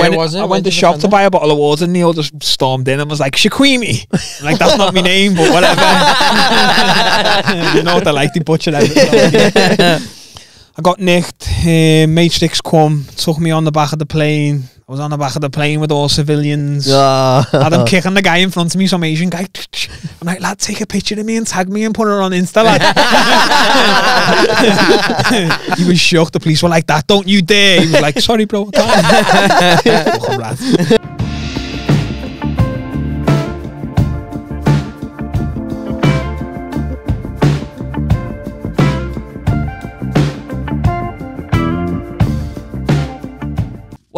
Went, was it? I went to shop to buy a bottle of water. and Neil just stormed in and was like, Shaquemi. Like, that's not my name, but whatever. you know what they're like, they butcher everything. I got nicked. Uh, Matrix come, took me on the back of the plane. I was on the back of the plane with all civilians. Ah. Had him kicking the guy in front of me, some Asian guy. I'm like, lad, take a picture of me and tag me and put it on Insta. Lad. he was shocked. The police were like, that don't you dare. He was like, sorry, bro.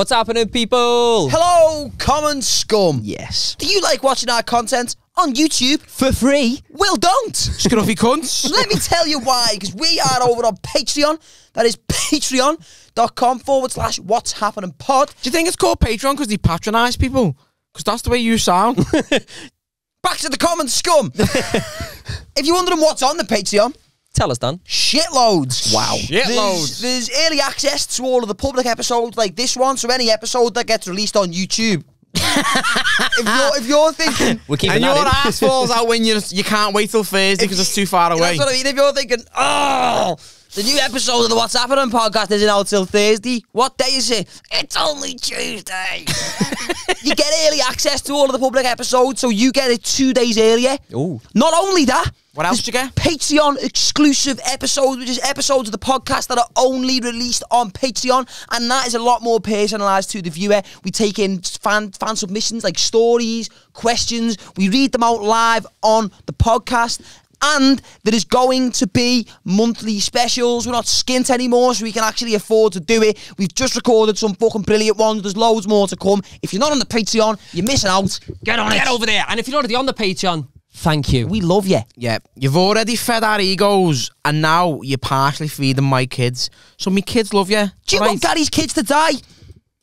What's happening, people? Hello, common scum. Yes. Do you like watching our content on YouTube? For free? Well, don't. Scruffy cunts. Let me tell you why. Because we are over on Patreon. That is patreon.com forward slash what's happening pod. Do you think it's called Patreon because they patronise people? Because that's the way you sound. Back to the common scum. if you're wondering what's on the Patreon, Tell us, Dan. shitloads. Wow. There's, Shitloads. there's early access to all of the public episodes like this one. So any episode that gets released on YouTube. if you're if you're thinking We're keeping and that your in. ass falls out when you you can't wait till Thursday because it's too far away. That's what I mean. If you're thinking, oh, the new episode of the What's Happening podcast isn't out till Thursday. What day is it? It's only Tuesday. you get early access to all of the public episodes, so you get it two days earlier. Ooh. Not only that, What else there's you get? Patreon exclusive episodes, which is episodes of the podcast that are only released on Patreon, and that is a lot more personalised to the viewer. We take in fan fan submissions like stories, questions. We read them out live on the podcast. And there is going to be monthly specials. We're not skint anymore, so we can actually afford to do it. We've just recorded some fucking brilliant ones. There's loads more to come. If you're not on the Patreon, you're missing out. Get on Get it. Get over there. And if you're already on the Patreon, thank you. We love you. Yeah, you've already fed our egos, and now you're partially feeding my kids. So my kids love you. Do you right? want Gary's kids to die?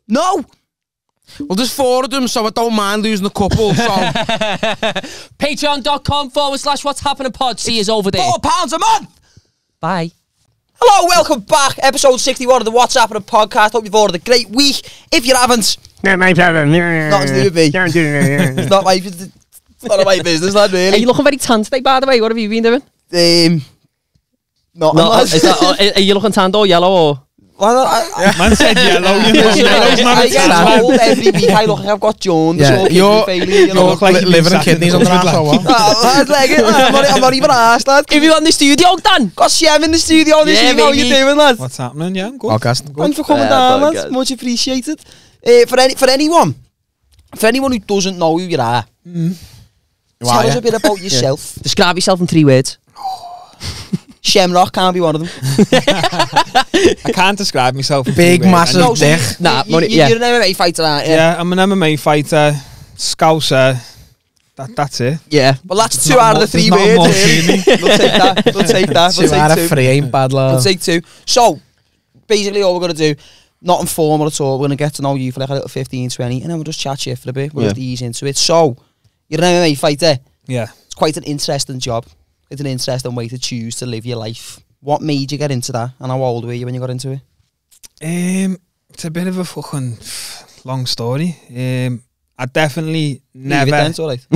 No. Well, there's four of them, so I don't mind losing a couple. So Patreon.com forward slash what's happening pod. See us over there. Four pounds a month. Bye. Hello, welcome back. Episode 61 of the What's Happening podcast. Hope you've all had a great week. If you haven't, nothing to do with me. It's not my, it's not my business, not Are you looking very tan today, by the way? What have you been doing? Um, not No, unless- is that, are you looking tanned or yellow or? Well, I, Man said yellow. You know, yellow's I, not I a get tan. told every week I look like I've got jaundice Yeah, or you're- failure. You know. look like li- liver and kidneys on the cupboard, ass or what? I was like, I'm, not, I'm not even arsed, lad. If you on the studio, Dan. Got Shem in the studio this Yeah, week. How you baby. doing, lad? What's happening? Yeah, I'm good. Podcast. Thanks for coming Yeah, down, very lads. good. Much appreciated. Uh, for any for anyone, for anyone who doesn't know who you are, Why, tell us yeah? a bit about yourself. Describe yourself in three words. Shemrock can't be one of them. I can't describe myself. Big, massive I know- so dick. Nah, you, money- you, yeah. You're an MMA fighter, aren't you? Yeah, I'm an MMA fighter, scouser. That, that's it. Yeah. Well, that's There's two not out of the three there's not more words. We'll take that. We'll take that. Two We'll out take of two. three ain't bad, We'll take two. So, basically, all we're going to do, not informal at all, we're going to get to know you for like a little 15, 20, and then we'll just chat shit for a bit. We'll Yeah. just ease into it. So, you're an MMA fighter. Yeah. It's quite an interesting job. It's an interesting way to choose to live your life. What made you get into that? And how old were you when you got into it? Um, it's a bit of a fucking long story. Um, I definitely Leave it never. then, it's all right.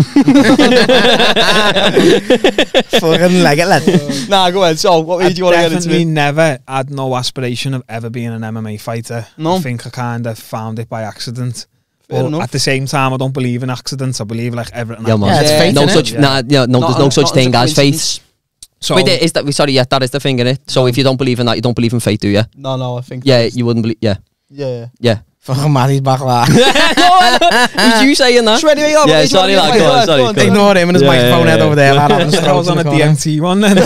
Fucking leg it, lad. nah, go ahead. So, what I you want to get into definitely it? never had no aspiration of ever being an MMA fighter. No. I think I kind of found it by accident. Fair but enough. at the same time, I don't believe in accidents. I believe like everything. Yeah, man. Yeah, it's Yeah, fate, no such, Yeah. nah, yeah, no, there's no Not- such not thing a as fate. coincidence. So Wait, there, is that? Sorry, yeah, that is the thing in it. So if you don't believe in that, you don't believe in faith, do you? No, no, I think. Yeah, you wouldn't believe. Yeah, Yeah. yeah. Fucking Matty's back, lad. Was you saying that? So, anyway, oh, what Yeah, sorry, wanna lad, get go on, sorry, Go on, go on. Ignore him and his Yeah, microphone yeah, head over there, lad. having a I was on a. DMT one then.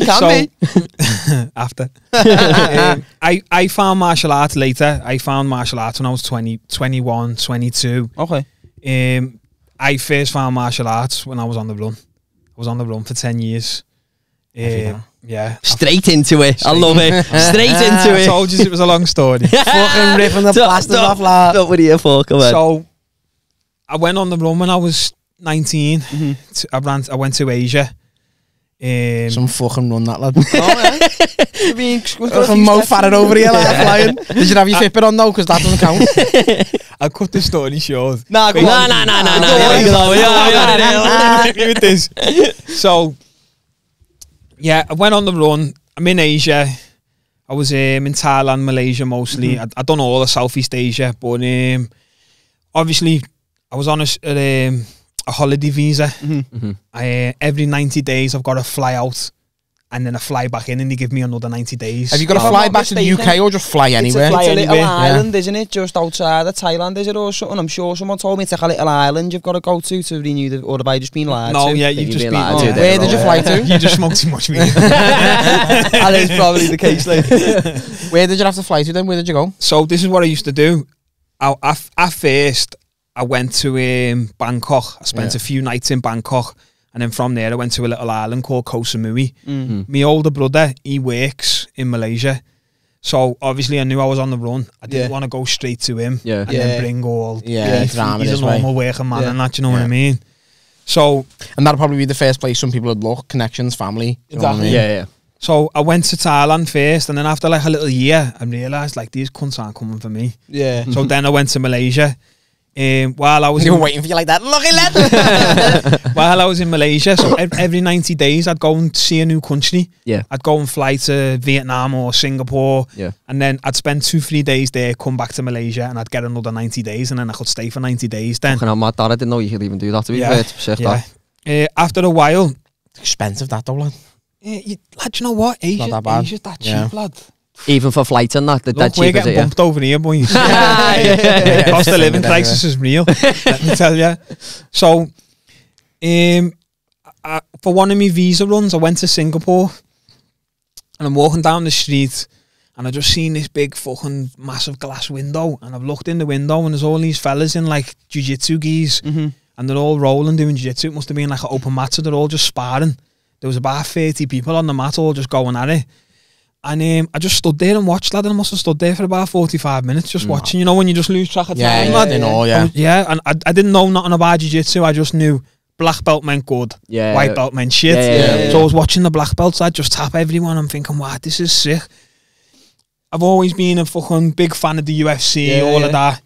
You can So- be. after. um, I, I found martial arts later. I found martial arts when I was 20, 21, 22. Okay. Um, I first found martial arts when I was on the run. I was on the run for 10 years. Um, yeah. Straight into it. I love it. Straight into I it. told you it was a long story. Fucking ripping the Don't- plasters off, lad. Don't worry, for come on. so I went on the run when I was 19. Mhm. T- I ran. I went to Asia. Um, Some fucking run that lad. Oh, yeah. I mean, we've got a Fucking Mo steps. Farah over here like flying. Did you have your Fitbit on though? Because that doesn't count. I'll cut the story short. Nah, go No, on. no, no, no, Go no. on. Here we go. Yeah, yeah, yeah. Hit me this. So, yeah, I went on the run. I'm in Asia. I was um, in Thailand, Malaysia mostly. I, I done all of Southeast Asia, but um, obviously I was on a, s- a, um, a holiday visa. Mhm. I, uh, every 90 days I've got to fly out and then I fly back in and they give me another 90 days. Have you got to If fly back to the UK or just fly anywhere? It's a, it's a little anywhere, yeah. island, isn't it? Just outside of Thailand, is it, or something? I'm sure someone told me it's like a little island you've got to go to to renew the, or have I just been lied No, to? yeah, you've you've just been been. lied to yeah. there, Where did you fly to? You just smoked too much weed. that is probably the case, like. Where did you have to fly to then? Where did you go? So this is what I used to do. I, I, at first, I went to um, Bangkok. I spent Yeah. a few nights in Bangkok, and then from there I went to a little island called Koh Samui. Mm. My older brother, he works in Malaysia, so obviously I knew I was on the run. I didn't Yeah. want to go straight to him Yeah. and Yeah. then bring all. Yeah, he's, he's this a way. normal working man, Yeah. and that you know what I mean. So And that'll probably be the first place some people would look. Connections, family. You know I Exactly. mean? Yeah, yeah. so I went to Thailand first, and then after like a little year, I realised like these cunts aren't coming for me. Yeah. So then I went to Malaysia. Um, while I was You in, waiting for you like that. Lucky lad. while I was in Malaysia, so every 90 days I'd go and see a new country. Yeah. I'd go and fly to Vietnam or Singapore. Yeah. And then I'd spend two, three days there, come back to Malaysia, and I'd get another 90 days, and then I could stay for 90 days then. Fucking hell, mad that. I didn't know you could even do that, to be Yeah, fair. It's sick, Yeah. that. Uh, after a while, Expensive that though, lad. uh, you, lad, you know what? Asia, that. Asia's that cheap, Yeah. lad. Even for flights and that, that, Look, that we're cheap getting it, yeah? bumped over here, boys. Yeah. cost of living crisis is real. let me tell you. So, um, I, for one of my visa runs, I went to Singapore, and I'm walking down the street, and I just seen this big fucking massive glass window, and I've looked in the window, and there's all these fellas in like jiu-jitsu gis, Mm-hmm. and they're all rolling doing jiu-jitsu. It must have been like an open mat, so they're all just sparring. There was about 30 people on the mat, all just going at it. And um, I just stood there and watched, that, and I must have stood there for about 45 minutes just watching, you know, when you just lose track of time, Yeah, yeah, lad. they know, yeah. was- yeah, and I, I didn't know nothing about jiu-jitsu. I just knew black belt meant good, Yeah. white belt meant shit. Yeah, yeah, yeah, So. I was watching the black belts. I'd just tap everyone. I'm thinking, wow, this is sick. I've always been a fucking big fan of the UFC, Yeah, all yeah. of that.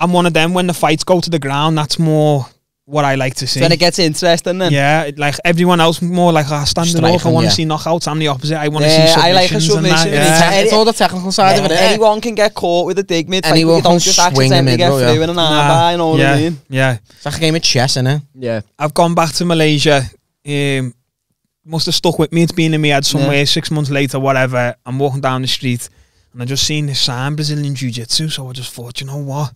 I'm one of them. When the fights go to the ground, that's more what I like to see. Then it gets interesting then. yeah, like everyone else, more like I stand it up. I want to yeah. see knockouts. I'm the opposite. I want to Yeah, see I like a submissions and that, submission. yeah. Any- It's all the technical side of it. Anyone can get caught with a dig mid fight, but Anyone you don't can just swing a accidentally get through yeah. in an Nah, armbar, you know what yeah, I mean? yeah. It's like a game of chess, innit? Yeah. I've gone back to Malaysia. Um, must have stuck with me. It's been in me head somewhere. Six months later, whatever. I'm walking down the street and I just seen this sign Brazilian Jiu Jitsu. So I just thought, you know what?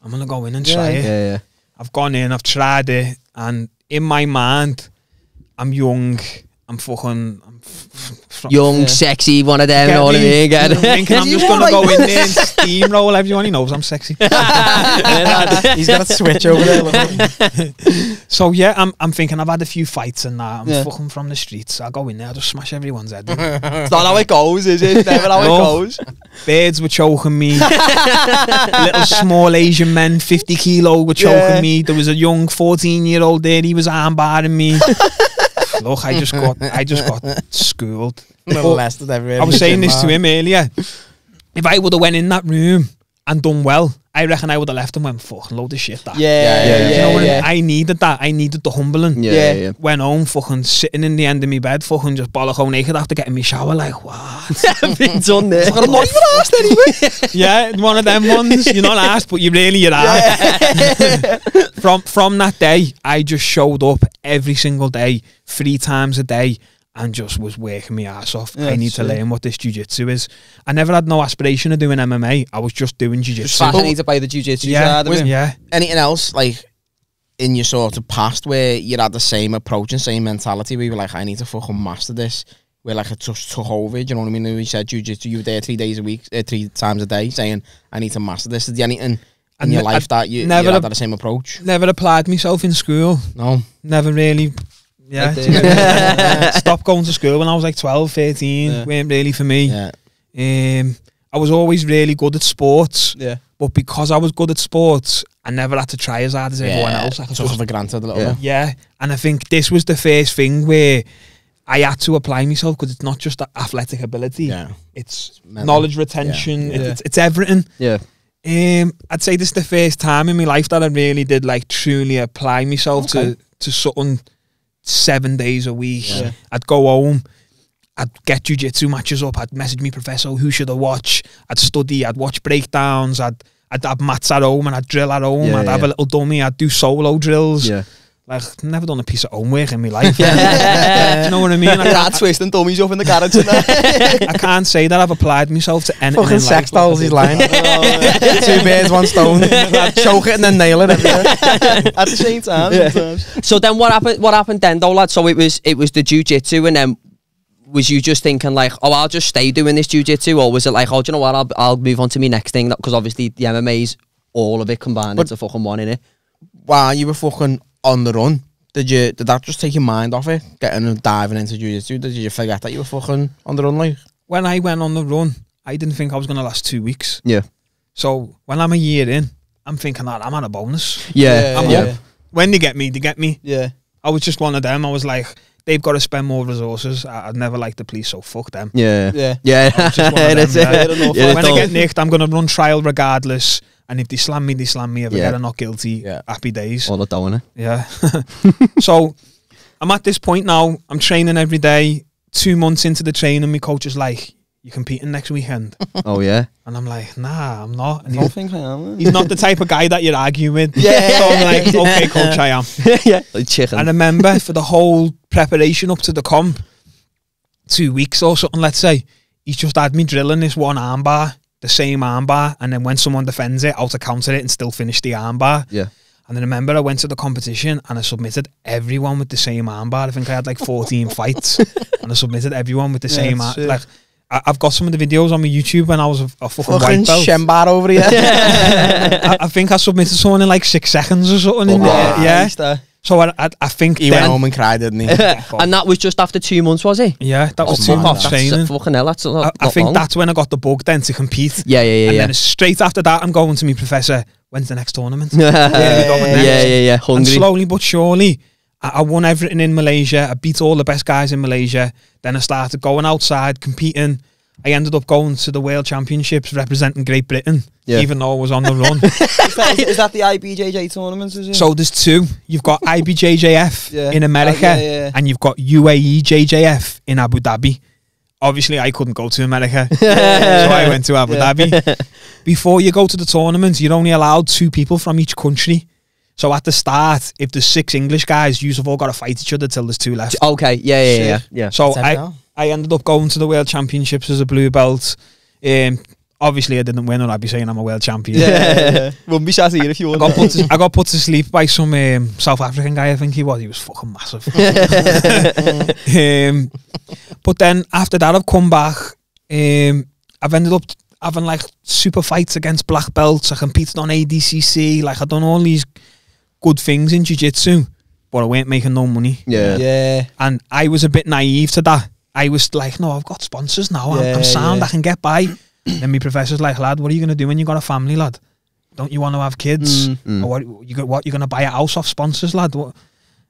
I'm gonna go in and try it. Yeah, yeah. I've gone in. I've tried it, and in my mind, I'm young. I'm fucking. Young, Yeah. sexy, one of them, you know what I me? mean? Get I'm thinking I'm You just gonna go in there and steamroll everyone. He knows I'm sexy. He's got a switch over there. So yeah, I'm I'm thinking I've had a few fights and that. I'm Yeah. fucking from the streets. I go in there, I just smash everyone's head. in. It's not how it goes, is it? It's never how it No. goes. Birds were choking me. Little small Asian men, 50 kilo, were choking Yeah. me. There was a young 14 year old there. He was armbarring me. Look, I just got I just got schooled. Molested oh, everywhere. I was saying this to him earlier. If I would have went in that room and done well, I reckon I would have left and went fucking load of shit. That. Yeah, Yeah, yeah, yeah, yeah. you know what I yeah. I needed that. I needed the humbling. Yeah, Yeah. yeah, yeah. Went home, fucking sitting in the end of my bed, fucking just bollock naked after getting me shower. Like, what? Been done there. I'm not even asked anyway. yeah, one of them ones. You're not asked, but you really you are. from from that day, I just showed up every single day, three times a day, and just was working my ass off. Yeah, I need to learn what this jiu-jitsu is. I never had no aspiration of doing MMA. I was just doing Just jiu-jitsu. fascinated by the jiu-jitsu yeah, side of it. yeah. Anything else, like, in your sort of past where you had the same approach and same mentality where you were like, I need to fucking master this? Where like it just took over, do you know what I mean? We said jiu-jitsu, you were there three days a week, uh, three times a day saying, I need to master this. Is there anything in And your life that you, never you had that same approach? Never applied myself in school. No? Never really. Yeah. Like the- Stopped going to school when I was like 12, 13. Yeah. weren't really for me. Yeah. Um, I was always really good at sports. Yeah. But because I was good at sports, I never had to try as hard as everyone else. I could took it for granted a little Yeah. bit. yeah. And I think this was the first thing where I had to apply myself because it's not just athletic ability. Yeah. It's Mental. knowledge retention. Yeah. it- Yeah. It's, it's everything. Yeah. Um, I'd say this is the first time in my life that I really did like truly apply myself Okay. to to something seven days a week. Yeah. I'd go home, I'd get jujitsu matches up, I'd message me professor who should I watch, I'd study, I'd watch breakdowns, I'd I'd have mats at home and I'd drill at home, Yeah, I'd have a little dummy, I'd do solo drills. Yeah. Like never done a piece of homework in my life. do you know what I mean? I Dad can't, twisting dummies up in the garage. I can't say that I've applied myself to anything. Fucking in sex life, dolls, he's lying. Oh, Two birds, one stone. Choke it and then nail it. At the same time, Yeah. So then what happened? What happened then, though, lad? So it was it was the jujitsu, and then was you just thinking like, oh, I'll just stay doing this jujitsu, or was it like, oh, do you know what? I'll I'll move on to my next thing because obviously the MMA's all of it combined But- into fucking one in it. Wow, you were fucking on the run, did you did that just take your mind off it? Getting and diving into jiu-jitsu, did you forget that you were fucking on the run like? when I went on the run, I didn't think I was going to last two weeks. Yeah. So when I'm a year in, I'm thinking that I'm on a bonus. Yeah, I'm yeah, up. When they get me, they get me. Yeah. I was just one of them. I was like, they've got to spend more resources. I- I'd never like the police, so fuck them. yeah, Yeah. yeah. Just one of them, yeah. Fair when I get nicked, I'm going to run trial regardless. And if they slam me, they slam me. If I Yeah. get a not guilty, Yeah. happy days. all the dough eh? in it. Yeah. so I'm at this point now. I'm training every day. Two months into the training, my coach is like, "You're competing next weekend?" Oh yeah, And I'm like, "Nah, I'm not." And I don't he's, think I am. Eh? he's not the type of guy that you'd argue with. Yeah. So I'm like, "Okay, coach, I am." yeah, like chicken. I remember for the whole preparation up to the comp, two weeks or something, let's say, he's just had me drilling this one armbar, the same armbar, and then when someone defends it, I'll to counter it and still finish the armbar. yeah, And then I remember I went to the competition and I submitted everyone with the same armbar. I think I had like 14 fights and I submitted everyone with the Yeah, same that's ar- Like, I- I've got some of the videos on my YouTube when I was a, a fucking, Fucking white belt. shembar over here. I, I think I submitted someone in like six seconds or something. in Oh, there. Yeah. Nice, that. So I, I, I think he then, went home and cried, didn't he? and that was just after two months, was he? Yeah, that was Oh, two man, months that's training. Fucking hell, that's a I, lot. I think long. that's when I got the bug then to compete. Yeah, yeah, yeah, and yeah. then straight after that, I'm going to my professor. When's the next tournament? yeah, Where are we going yeah, yeah, yeah. And Hungry. slowly but surely, I, I won everything in Malaysia. I beat all the best guys in Malaysia. Then I started going outside, competing. I ended up going to the World Championships representing Great Britain, Yeah. even though I was on the run. Is that, is, is that the IBJJ tournaments? Is it? so there's two. You've got IBJJF Yeah. in America, Oh, yeah, yeah. and you've got UAE JJF in Abu Dhabi. Obviously, I couldn't go to America, so I went to Abu Yeah. Dhabi. Before you go to the tournament, you're only allowed two people from each country. So at the start, if there's six English guys, you've all got to fight each other till there's two left. Okay, yeah, yeah, yeah, yeah. So I, now. I ended up going to the World Championships as a blue belt. Um, obviously, I didn't win, or I'd be saying I'm a world champion. yeah, yeah, yeah. Wouldn't be sat here if you I won. got put to, I got put to sleep by some um, South African guy. I think he was. He was fucking massive. um, but then after that, I've come back. Um, I've ended up having like super fights against black belts. I competed on ADCC. Like I've done all these good things in jiu-jitsu, but I weren't making no money. yeah. yeah. And I was a bit naive to that. I was like, no, I've got sponsors now. I'm, Yeah, I'm sound. yeah. I can get by. then my professor's like, lad, what are you going to do when you got a family, lad? Don't you want to have kids? Mm. Mm. Or what you got? What you're going to buy a house off sponsors, lad? What?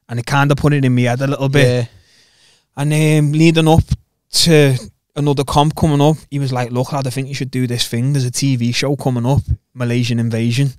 And it kind of put it in my head a little bit. Yeah. And um, leading up to another comp coming up, he was like, look, lad, I think you should do this thing. There's a TV show coming up, Malaysian Invasion.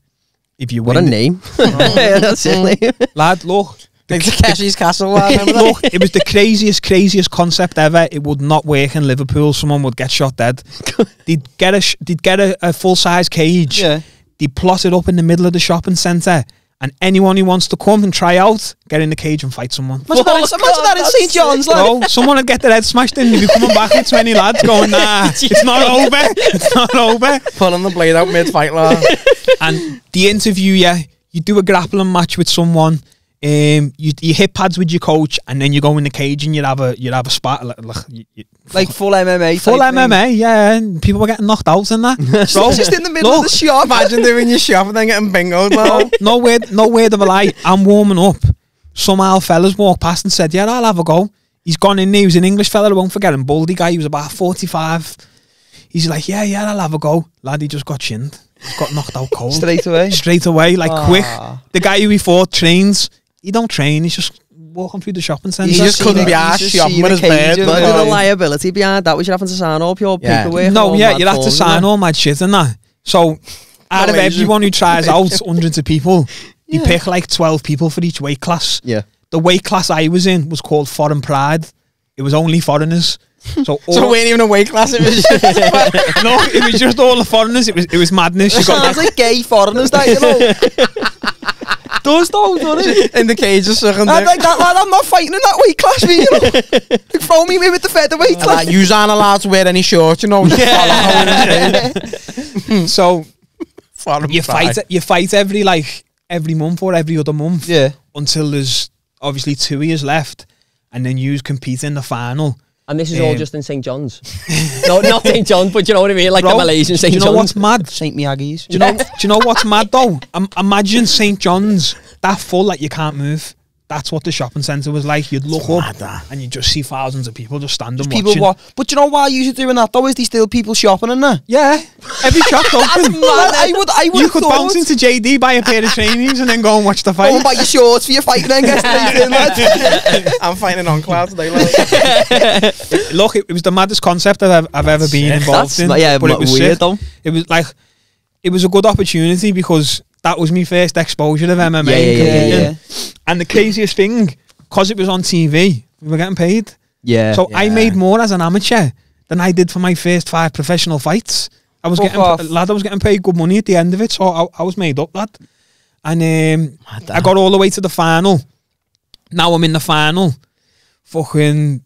If you What a name. yeah, that's it. lad, look, Like Takeshi's Castle, lad. Look, it was the craziest, craziest concept ever. It would not work in Liverpool. Someone would get shot dead. they'd get a, sh- they'd get a, a full size cage. Yeah. They'd plot it up in the middle of the shopping centre, and anyone who wants to come and try out, get in the cage and fight someone. Imagine that, in- imagine that in St. John's, lad. Bro, someone would get their head smashed in. You'd be coming back with 20 lads going, nah, it's not over. It's not over. Pulling the blade out mid-fight, lad. and the interview, yeah, you do a grappling match with someone. Um, you, you hit pads with your coach, and then you go in the cage and you'd have a you'd have a spat like, like, you, you, Like full MMA. full type thing. MMA, yeah. And people were getting knocked out in that. Bro, Just in the middle of look, the shop. Imagine doing your shop and then getting bingoed, lad. no word, no word of a lie. I'm warming up. Some old fellas walked past and said, "Yeah, I'll have a go." He's gone in there. He was an English fella. I won't forget him. Baldy guy. He was about forty-five. He's like, "Yeah, yeah, I'll have a go." Lad, he just got chinned. He's got knocked out cold Straight away. straight away, like quick. Ah. The guy who we fought trains. He don't train. He's just walking through the shopping centre. He just seen couldn't it- be he's asked just shopping seen with his bed. of Look at the liability behind that. Was you having to sign all your Yeah. paperwork? No, yeah, you'd have to sign all my shit and that. So out of everyone who tries out, hundreds of people, you pick like 12 people for each weight class. Yeah. The weight class I was in was called Foreign Pride. It was only foreigners. So, all, So it weren't even a weight class. It was no, it was just all the foreigners. It was it was madness. You got Sounds like gay foreigners, that, you know. Does though, doesn't it? in the cage of sucking I'm like that, lad. I'm not fighting in that weight class, me, you know. Like, throw me in with the featherweight And class. that you aren't allowed to wear any shorts, you know. Just follow so Foreign you pride. fight you fight every like every month or every other month. Yeah. until there's obviously two years left, and then you compete in the final. And this is all Um, just in St John's. no, not St John's, but you know what I mean, like Bro, the Malaysian do St you know John's. what's mad? St. Miyagi's. Do you know? do you know what's mad though? Um, imagine St John's that full that you can't move. That's what the shopping centre was like. You'd look mad, up that. and you'd just see thousands of people just standing People watching. what? But you know why you should doing that though? Is there still people shopping in there? Yeah, every shop's open. Well, I would, I would you could bounce into JD, buy a pair of trainees, and then go and watch the Go and fight. buy your shorts for your fighting then get straight. I'm fighting on cloud today. Like. Look, it, it was the maddest concept I've, ever- I've ever been sick. involved That's in. yeah, but it was weird sick. though. It was like it was a good opportunity because that was my first exposure of MMA. Yeah, yeah, and yeah, Yeah, yeah. And the craziest thing, because it was on TV, we were getting paid. Yeah. So I made more as an amateur than I did for my first five professional fights. I was Fuck getting off. lad, I was getting paid good money at the end of it, so I, I was made up, lad. And um, I got all the way to the final. Now I'm in the final. Fucking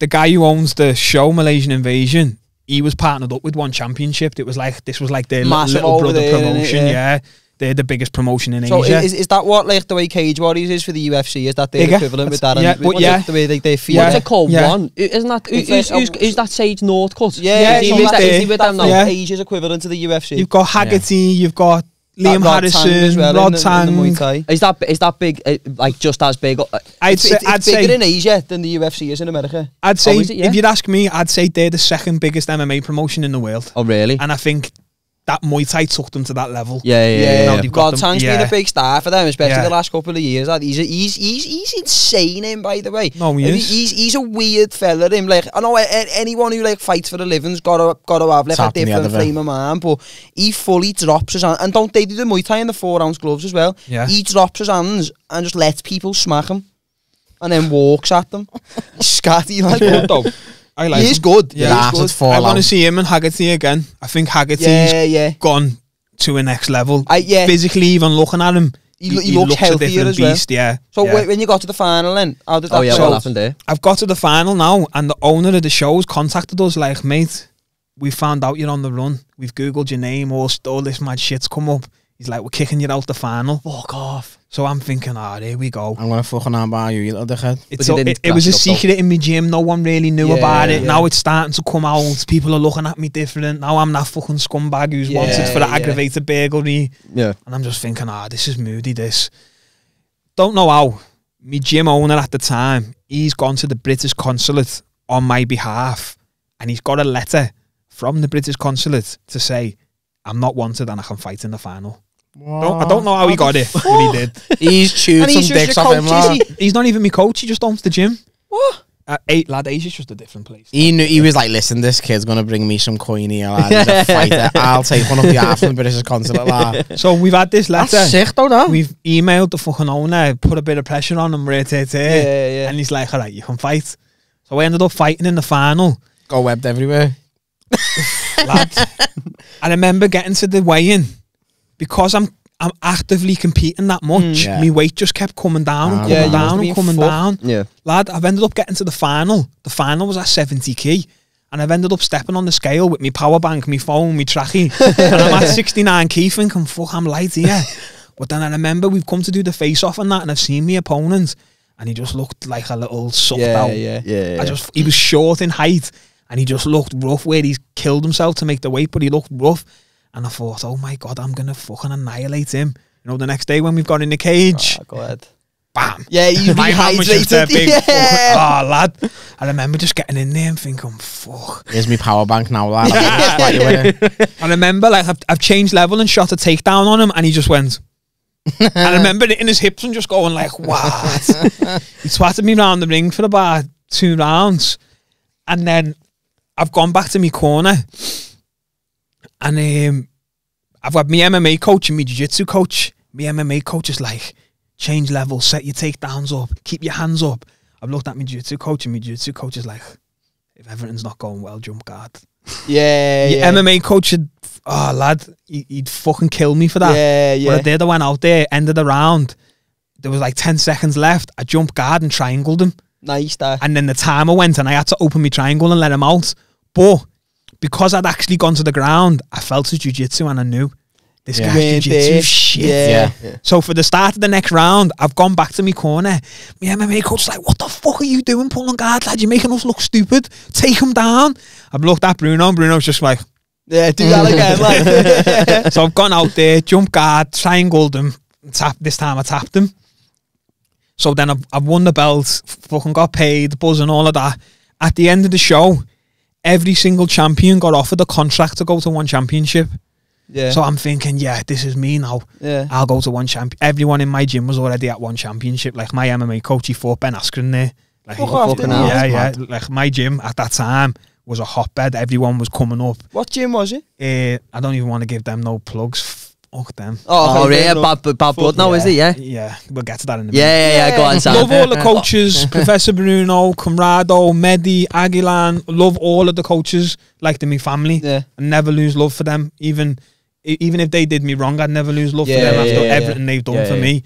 the guy who owns the show Malaysian Invasion. He was partnered up with one championship. It was like this was like their little, Massive little brother there, promotion. Yeah. Yeah. they're the biggest promotion in So Asia. is, is that what like the way Cage Warriors is for the UFC? Is that the Bigger. equivalent with that? Yeah, and but yeah. the way they, they feel? Yeah. What's it called? Yeah. One? Isn't that? Who, It's who's, who's, is that Sage Northcutt? Yeah, is he, is that, is there. he with them now? Yeah. Asia's equivalent to the UFC. You've got Haggerty, you've got Liam Rod Harrison, as well, Rod in the- in the Muay Tang. Thai. Is that is that big? Uh, like just as big? Uh, I'd It's, say, it's, I'd bigger say, in Asia than the UFC is in America. I'd say, Oh, it? Yeah. if you'd ask me, I'd say they're the second biggest MMA promotion in the world, oh really? and I think that Muay Thai took them to that level. Yeah, yeah, yeah. yeah, yeah. God, them. Tang's yeah. been a big star for them, especially yeah. the last couple of years. Lad. He's, a, he's he's he's insane, him by the way. No, he and is. He's he's a weird fella, him. Like I know anyone who like fights for a living's got to got to have like a different frame of mind, but he fully drops his hand. And don't they do the Muay Thai in the four ounce gloves as well? Yeah. He drops his hands and just lets people smack him, and then walks at them. Scatty like, yeah. I like he is him. good. Yeah. he is Bastard good. fall I want to see him and Haggerty again. I think Haggerty's Yeah, yeah. gone to a next level. I, yeah. Physically, even looking at him, He lo- he looks a healthier different as well. beast, Yeah. So yeah. wh- when you got to the final, then how did oh, that Oh yeah, go? what happened there? I've got to the final now, and the owner of the show's contacted us like, mate, we found out you're on the run. We've googled your name, all, all this mad shit's come up. He's like, we're kicking you out the final. Fuck off. So I'm thinking, ah, there we go. I'm gonna fucking armbar you, you little dickhead. It's you a- it, it was a glass it up, though. secret in my gym. No one really knew Yeah, about it. yeah. Now it's starting to come out. People are looking at me different. Now I'm that fucking scumbag who's Yeah, wanted for the yeah. aggravated burglary. Yeah. And I'm just thinking, ah, this is moody, this. Don't know how. My gym owner at the time, he's gone to the British consulate on my behalf and he's got a letter from the British consulate to say, I'm not wanted and I can fight in the final. Don't, I don't know how he got it, but he did. He's chewed And some he's just dicks your off him, coach, is lad. he? He's not even my coach, he just owns the gym. What? Uh, eight, lad, Asia's just a different place. He knew he was like, listen, this kid's gonna bring me some coin here, lad. He's a fighter. I'll take one of the half from the British consulate, lad. So we've had this letter. That's sick though, that. We've emailed the fucking owner, put a bit of pressure on him, right, right, right. Yeah, yeah. and he's like, all right, you can fight. So we ended up fighting in the final. Got webbed everywhere. lad. I remember getting to the weigh-in because I'm I'm actively competing that much. Mm. Yeah. My weight just kept coming down and Ah, coming Yeah, down and coming fucked. down. Yeah. Lad, I've ended up getting to the final. The final was at 70 key. And I've ended up stepping on the scale with my power bank, my phone, my trackie. and I'm at 69 key thinking, fuck, I'm light here. But then I remember we've come to do the face off and that, and I've seen my opponent, and he just looked like a little sucked Yeah, out. yeah. Yeah. I just he was short in height and he just looked rough where he's killed himself to make the weight, but he looked rough. And I thought, oh my god, I'm gonna fucking annihilate him. You know, the next day when we've gone in the cage, Ah, go ahead. bam. Yeah, you My hand was just a rehydrated. big fucking, Yeah. oh lad. I remember just getting in there and thinking, fuck. Here's my power bank now, lad. I'm gonna fight you with it. I remember like I've, I've changed level and shot a takedown on him and he just went and I remember in his hips and just going like, what? he swatted me round the ring for about two rounds. And then I've gone back to my corner and um, I've got my MMA coach and my jiu-jitsu coach. My MMA coach is like, change level, set your takedowns up, keep your hands up. I've looked at my jiu-jitsu coach and my jiu-jitsu coach is like, if everything's not going well, jump guard. Yeah, Your yeah. MMA coach would, oh lad, he, he'd fucking kill me for that. Yeah, What I yeah. did, I went out there, ended the round. There was like 10 seconds left. I jumped guard and triangled him. Nice, that. And then the timer went and I had to open my triangle and let him out. But because I'd actually gone to the ground, I felt his jiu-jitsu and I knew this Yeah. guy's Weren't jiu-jitsu there. shit. Yeah. Yeah. So for the start of the next round, I've gone back to my corner. My MMA coach's like, what the fuck are you doing pulling guard, lad? You're making us look stupid. Take him down. I've looked at Bruno and Bruno's just like, Yeah, do that again. Like. so I've gone out there, jump guard, triangled him. Tap this time I tapped him. So then I've, I've won the belt, fucking got paid, buzz and all of that. At the end of the show, every single champion got offered a contract to go to one championship. yeah. So I'm thinking, yeah, this is me now. yeah. I'll go to one champ. Everyone in my gym was already at one championship. Like my MMA coach, he fought Ben Askren there. Like, Fuck off, fucking hell. yeah, yeah. Like my gym at that time was a hotbed. Everyone was coming up. What gym was it? Uh, I don't even want to give them no plugs. Fuck them. Oh, okay, yeah, bad, bad, bad blood now, is it? Yeah. Yeah, we'll get to that in a Yeah, minute. yeah, yeah. Go on, Sam. Love all the coaches, Professor Bruno, Comrado, Medi, Aguilan. Love all of the coaches like they're my family. Yeah. I never lose love for them. Even even if they did me wrong, I'd never lose love Yeah, for them yeah, after yeah, everything they've done Yeah, for yeah. me.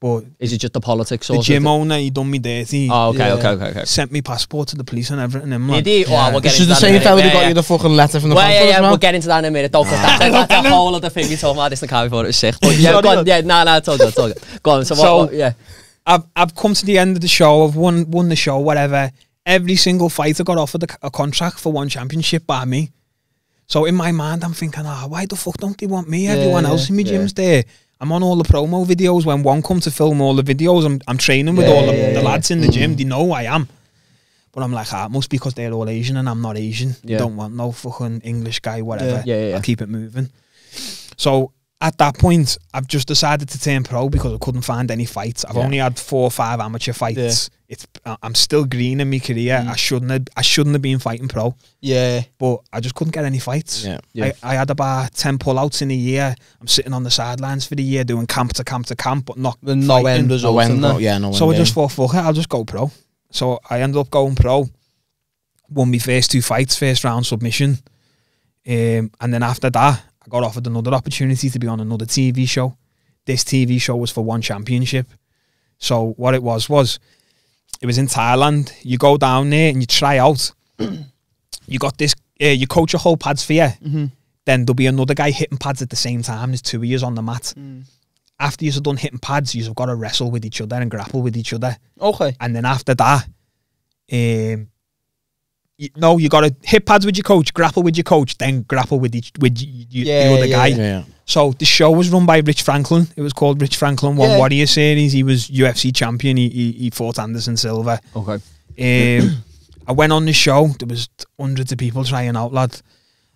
But Is it just the politics? the gym owner, he done me dirty. Oh, okay, Yeah. okay, okay, okay. Sent me passport to the police and everything. I'm You like, did? Oh, we'll get This into is the that in a same minute. fella who Yeah, got yeah. you the fucking letter from the Well, consul yeah, as yeah, well. we'll get into that in a minute, though, because that's, that's a whole other thing you told me. This the car before it was sick. But yeah, Sorry, go on. Yeah, no, no, it's all good, it's all good. Go on, so, what, So- what- yeah. I've I've come to the end of the show. I've won won the show. Whatever. Every single fighter got offered a, a contract for one championship by me. So in my mind, I'm thinking, ah, why the fuck don't they want me? Everyone yeah, else in my yeah. gym's there. I'm on all the promo videos. When one come to film all the videos, I'm I'm training with Yeah, all the, yeah, the yeah. lads in the gym. They know I am. But I'm like, ah, it must be because they're all Asian and I'm not Asian. Yeah. don't want no fucking English guy, whatever. Yeah, yeah, yeah. I'll keep it moving. So at that point, I've just decided to turn pro because I couldn't find any fights. I've Yeah. only had four or five amateur fights. It's I- I'm still green in my career. Mm. I shouldn't have, I shouldn't have been fighting pro, Yeah. but I just couldn't get any fights. Yeah. Yeah. I, I had about ten pullouts in a year. I'm sitting on the sidelines for the year doing camp to camp to camp, but not With no fighting. end No results. when, and yeah, no So when I just game. thought, fuck it, I'll just go pro. So I ended up going pro. Won my first two fights, first round submission. Um, and then after that, I got offered another opportunity to be on another TV show. This TV show was for one championship. So what it was was, it was in Thailand. You go down there and you try out. you got this. Uh, you coach a whole pads for you. Mhm. Then there'll be another guy hitting pads at the same time. There's two of you on the mat. Mm. After you've done hitting pads, you've got to wrestle with each other and grapple with each other Okay. and then after that, um, you, no, you got to hit pads with your coach, grapple with your coach, then grapple with each with y- y- Yeah, the other yeah, guy. yeah. Yeah. So the show was run by Rich Franklin. It was called Rich Franklin One Yeah. Warrior Series. He was UFC champion. He, he, he fought Anderson Silva. Okay. Um, I went on the show. There was hundreds of people trying out, lad.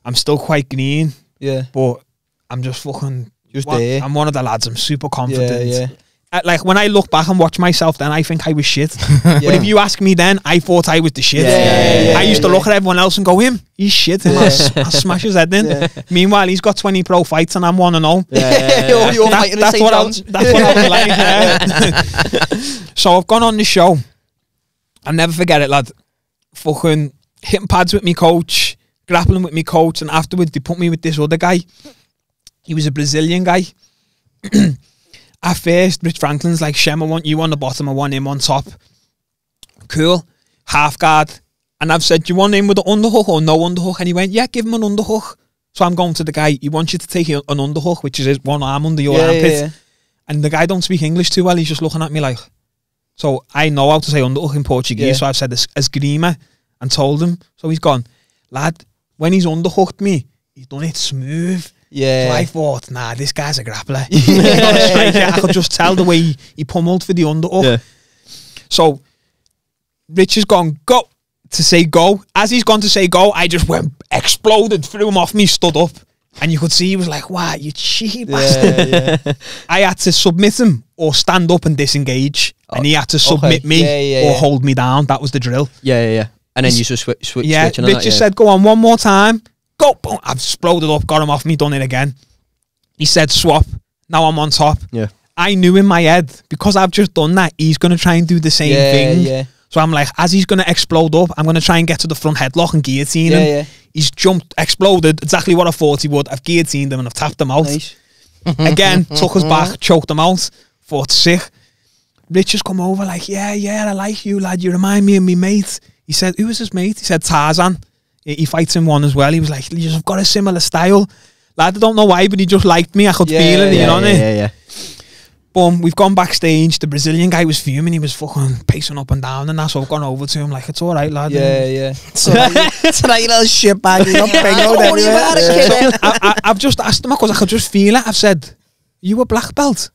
I'm still quite green, Yeah. but I'm just fucking. Just one- there. I'm one of the lads. I'm super confident. Yeah, yeah. Uh, Like when I look back and watch myself, then I think I was shit. But if you ask me then, I thought I was the shit. Yeah, yeah, yeah, I used to yeah. look at everyone else and go, him, he's shit. Him, I'll, s- I'll smash his head in. Yeah. Meanwhile, he's got 20 pro fights and I'm 1 and 0. You're- you're That- that's, what I, John's. that's what I was like. yeah. so I've gone on the show. I'll never forget it, lad. Fucking hitting pads with me coach, grappling with me coach, and afterwards they put me with this other guy. He was a Brazilian guy. At first, Rich Franklin's like, Shem, I want you on the bottom, I want him on top. Cool. Half guard. And I've said, Do you want him with an underhook or no underhook? And he went, Yeah, give him an underhook. So I'm going to the guy, he wants you to take an underhook, which is his one arm under your Yeah, armpit. yeah, yeah. And the guy don't speak English too well. He's just looking at me like. So I know how to say underhook in Portuguese. Yeah. So I've said this as, esgrima and told him. So he's gone, lad. When he's underhooked me, he's done it smooth. Yeah. So I thought, nah, this guy's a grappler. He's not a striker. I could just tell the way he, he pummeled for the underhook. Yeah. So Rich has gone go to say go. As he's gone to say go, I just went exploded, threw him off me, stood up. And you could see he was like, wow, you cheap bastard. I had to submit him or stand up and disengage. and he had to oh, submit me Yeah, yeah, or yeah. hold me down. That was the drill. Yeah, yeah, yeah. And then you just swi- switch. Yeah, switching on Rich that, just yeah. said, go on one more time. Go. Boom. Oh, I've exploded up, got him off me, done it again. He said, swap. Now I'm on top. Yeah. I knew in my head, because I've just done that, he's going to try and do the same Yeah, thing. yeah. So I'm like, as he's going to explode up, I'm going to try and get to the front headlock and guillotine Yeah, him. yeah. He's jumped, exploded, exactly what I thought he would. I've guillotined him and I've tapped him out. Nice. Again, took us back, choked him out, fought sick. Rich has come over like, yeah, yeah, I like you, lad. You remind me of me mate. He said, who was his mate? He said Tarzan. He, he fights in one as well. He was like, you've got a similar style. Lad, I don't know why, but he just liked me. I could Yeah, feel it, you yeah, know what I yeah, mean? yeah, yeah. Boom, we've gone backstage. The Brazilian guy was fuming. He was fucking pacing up and down and that's So I've gone over to him like, it's all right, lad. Yeah, yeah. Tonight, you little shit bag. You got Don't worry about it, everywhere. kid. I, I, I've just asked him because I could just feel it. I've said, "You a black belt?"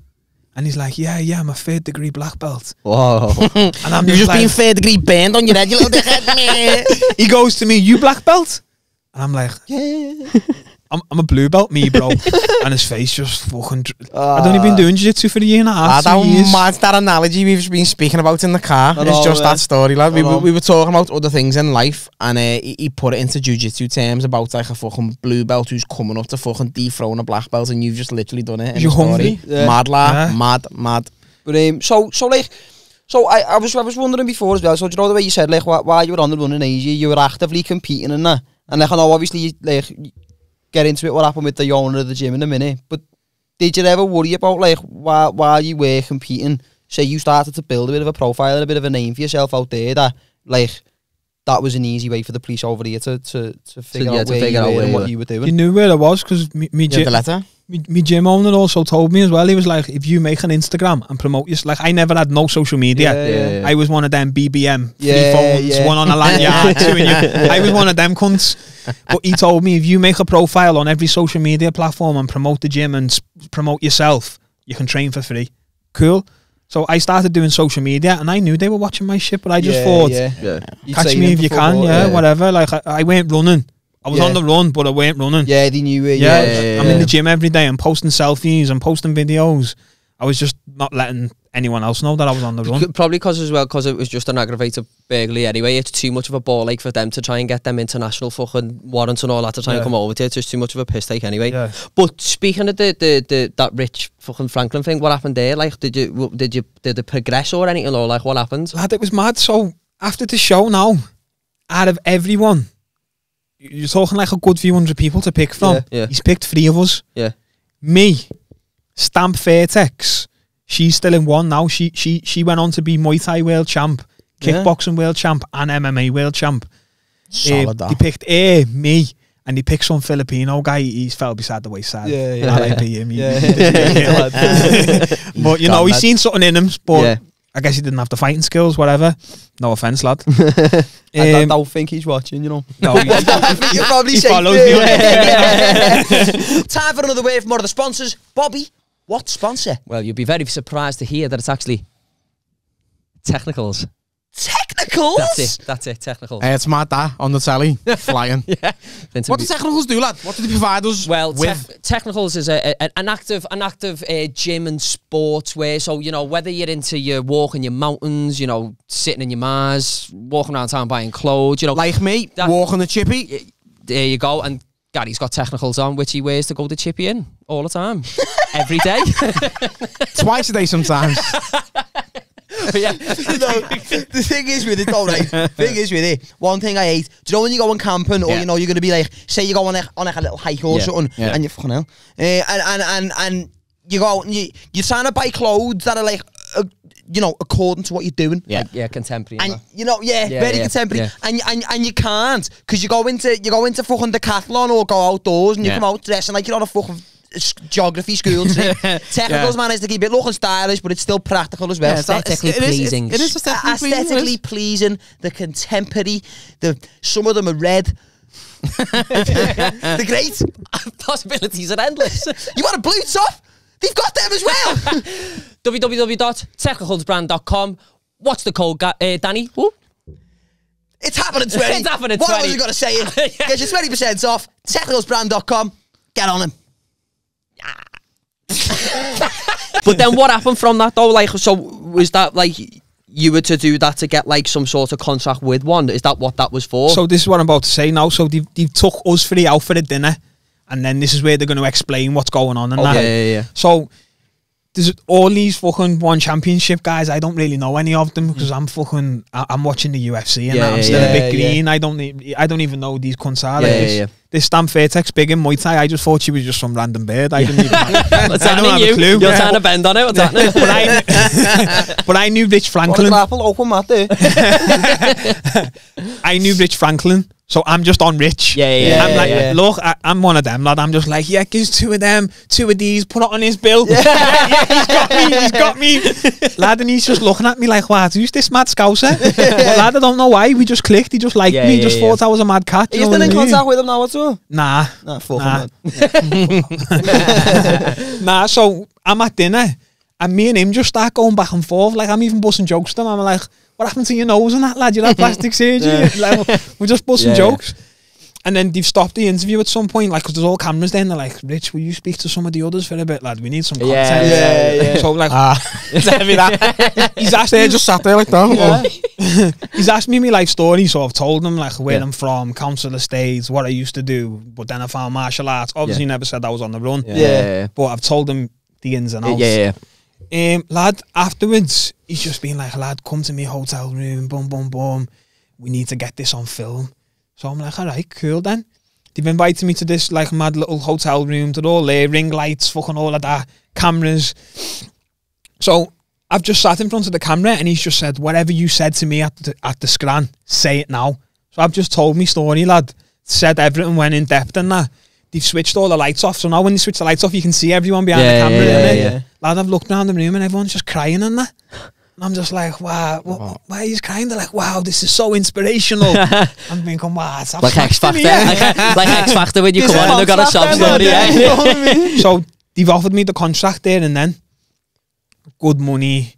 And he's like, "Yeah, yeah, I'm a third degree black belt." Whoa. And I'm You've just like, been third degree burned on your head, you little dickhead. he goes to me, "You black belt?" And I'm like, Yeah. "I'm, I'm a blue belt, me, bro." and his face just fucking. Dr- I'd only been doing jiu-jitsu for a year and a Ah, half, that two years. mad that analogy we've been speaking about in the car. I It's just man. that story, lad. We, we, we were talking about other things in life, and uh, he, he put it into jiu jitsu terms about like a fucking blue belt who's coming up to fucking dethrone a black belt, and you've just literally done it. In You're hungry. Yeah. Mad, lad. Yeah. Mad, mad. But um, so so like so I, I was I was wondering before as well. So do you know the way you said like wh- while you were on the run in Asia, you were actively competing and that. And like I know obviously you, like you get into it what happened with the owner of the gym in a minute. But did you ever worry about like while while you were competing, say you started to build a bit of a profile and a bit of a name for yourself out there that like that was an easy way for the police over here to to, to figure yeah, out to where figure you out were where and you what you were doing. You knew where I was because me, me, You had the letter? Me, me gym owner also told me as well. He was like, if you make an Instagram and promote your, like I never had no social media. Yeah, yeah, yeah. I was one of them BBM, Yeah, three phones, yeah. one on a lanyard, two in you. I was one of them cunts. But he told me if you make a profile on every social media platform and promote the gym and promote yourself, you can train for free. Cool. So I started doing social media and I knew they were watching my shit, but I just Yeah, thought, yeah. Yeah. Catch me if you can, yeah, whatever. Like I, I weren't running. I was Yeah. on the run, but I weren't running. Yeah, they knew it. Yeah, Yeah, yeah, I'm in the gym every day. I'm posting selfies. I'm posting videos. I was just not letting anyone else know that I was on the run. Probably because as well, because it was just an aggravated burglary anyway. It's too much of a ball like for them to try and get them international fucking warrants and all that to try and come over to. It's just too much of a piss take anyway. Yeah. But speaking of the, the, the that rich fucking Franklin thing, what happened there? Like, did you did you did it progress or anything or like what happened? Lad, it was mad. So after the show now, out of everyone, you're talking like a good few hundred people to pick from. Yeah, yeah. He's picked three of us. Yeah. Me, Stamp Fairtex. She's still in one now. She she she went on to be Muay Thai world champ, Yeah. kickboxing world champ, and MMA world champ. Solid, Um, that. He picked A, me, and he picked some Filipino guy. He's fell beside the wayside. Yeah, yeah. RIP him. Yeah. but you know, he's seen something in him. But Yeah. I guess he didn't have the fighting skills, whatever. No offense, lad. I don't, Um, think he's watching, you know. no, he- you're probably He follows there. me. Time for another wave from one of the sponsors. Bobby, what sponsor? Well, you'd be very surprised to hear that it's actually technicals. Technicals. That's it. That's it. Technicals. Uh, it's mad that on the telly, flying. yeah. Then What do technicals do, lad? What do they provide us Well, with? tech technicals is a, a, an active, an active uh, gym and sports wear. So you know whether you're into your walking your mountains, you know, sitting in your Mars, walking around town buying clothes, you know, like me, that- walking the chippy. there you go. And Gary's got technicals on, which he wears to go to Chippy in all the time, every day. Twice a day sometimes. yeah. you know, the thing is with it, though, right? thing is with it, one thing I hate, do you know when you go on camping or Yeah. you know you're going to be like, say you go on, a, on like a little hike or Yeah. something Yeah. and you're fucking hell, uh, and, and, and, and you go out and you, you're trying to buy clothes that are like, uh, you know, according to what you're doing. Yeah. yeah, contemporary. and you know, yeah, Yeah, very yeah, contemporary, yeah. and, and and you can't because you go into you go into fucking decathlon or go outdoors and you come out dressing like you're on a fucking geography school trip. Technicals managed to keep it looking stylish, but it's still practical as well. Yeah, Aesthetically it is- pleasing. It is aesthetically, aesthetically pleasing. pleasing, the contemporary, the some of them are red. They're great. Possibilities are endless. You want a blue top? They've got them as well. www.technicalsbrand.com. What's the code, uh, Danny? Woo? it's happening 20. It's happening what 20. else you got to say it? Get your 20% off. Technicalsbrand.com. Get on him. Ah. But then what happened from that though? Like, so was that like you were to do that to get like some sort of contract with one? Is that what that was for? So this is what I'm about to say now. So they they took us three out for the dinner, and then this is where they're going to explain what's going on and Okay, that. yeah, yeah, yeah. So there's all these fucking one championship guys. I don't really know any of them hmm. because I'm fucking I- I'm watching the UFC and Yeah. I'm yeah, still yeah, a bit yeah. green. I don't I don't even know who these cunts are. Yeah, Like yeah, this, yeah. this Stamp Fairtex big in Muay Thai. I just thought she was just some random bird. I didn't even. I What's don't have you? a clue. You're Yeah, trying to bend on it. What's happening? but I, but I knew Rich Franklin. grapple, open mat there. I knew Rich Franklin, so I'm just on Rich. Yeah, yeah, yeah, I'm yeah, like, yeah. look, I, I'm one of them, lad. I'm just like, yeah, gives two of them, two of these, put it on his bill. Yeah, yeah, he's got me, he's got me. lad, and he's just looking at me like, what? Who's this mad scouser? but lad, I don't know why. We just clicked. He just liked Yeah, me. He yeah, just yeah. thought I was a mad cat. Are you you know still in I mean? contact with him now at all? Nah, Nah, fuck Nah. him, man. nah. So I'm at dinner, and me and him just start going back and forth. Like I'm even busting jokes to him. I'm like, "What happened to your nose and that, lad? You had plastic surgery." Like, we're just busting Yeah. jokes. And then they've stopped the interview at some point, like, because there's all cameras there, and they're like, Rich, will you speak to some of the others for a bit, lad? We need some content. yeah, yeah. yeah. So, like, Ah, it's heavy that. he's asked They me, just sat there like that. he's asked me my life story, so I've told him, like, where Yeah. I'm from, council estates, what I used to do, but then I found martial arts. Obviously, never said I was on the run, Yeah, Yeah. yeah, but I've told him the ins and outs. yeah, yeah. Um, lad, afterwards, he's just been like, lad, come to me hotel room, boom, boom, boom. We need to get this on film. So I'm like, all right, cool then. They've invited me to this like mad little hotel room. They're all there, ring lights, fucking all of that, cameras. So I've just sat in front of the camera and he's just said, whatever you said to me at the, at the scran, say it now. So I've just told me story, lad. Said everything, went in depth and that. They've switched all the lights off. So now when they switch the lights off, you can see everyone behind Yeah, the camera. yeah, innit? yeah, yeah. Lad, I've looked around the room and everyone's just crying and that. And I'm just like, wow, what, why are you crying? They're like, wow, this is so inspirational. I'm thinking, wow, it's Like X abstract Factor, yeah." like, like X Factor when you This come on and they've got a contract sob story. yeah. You know what I mean? so they've offered me the contract there and then. Good money.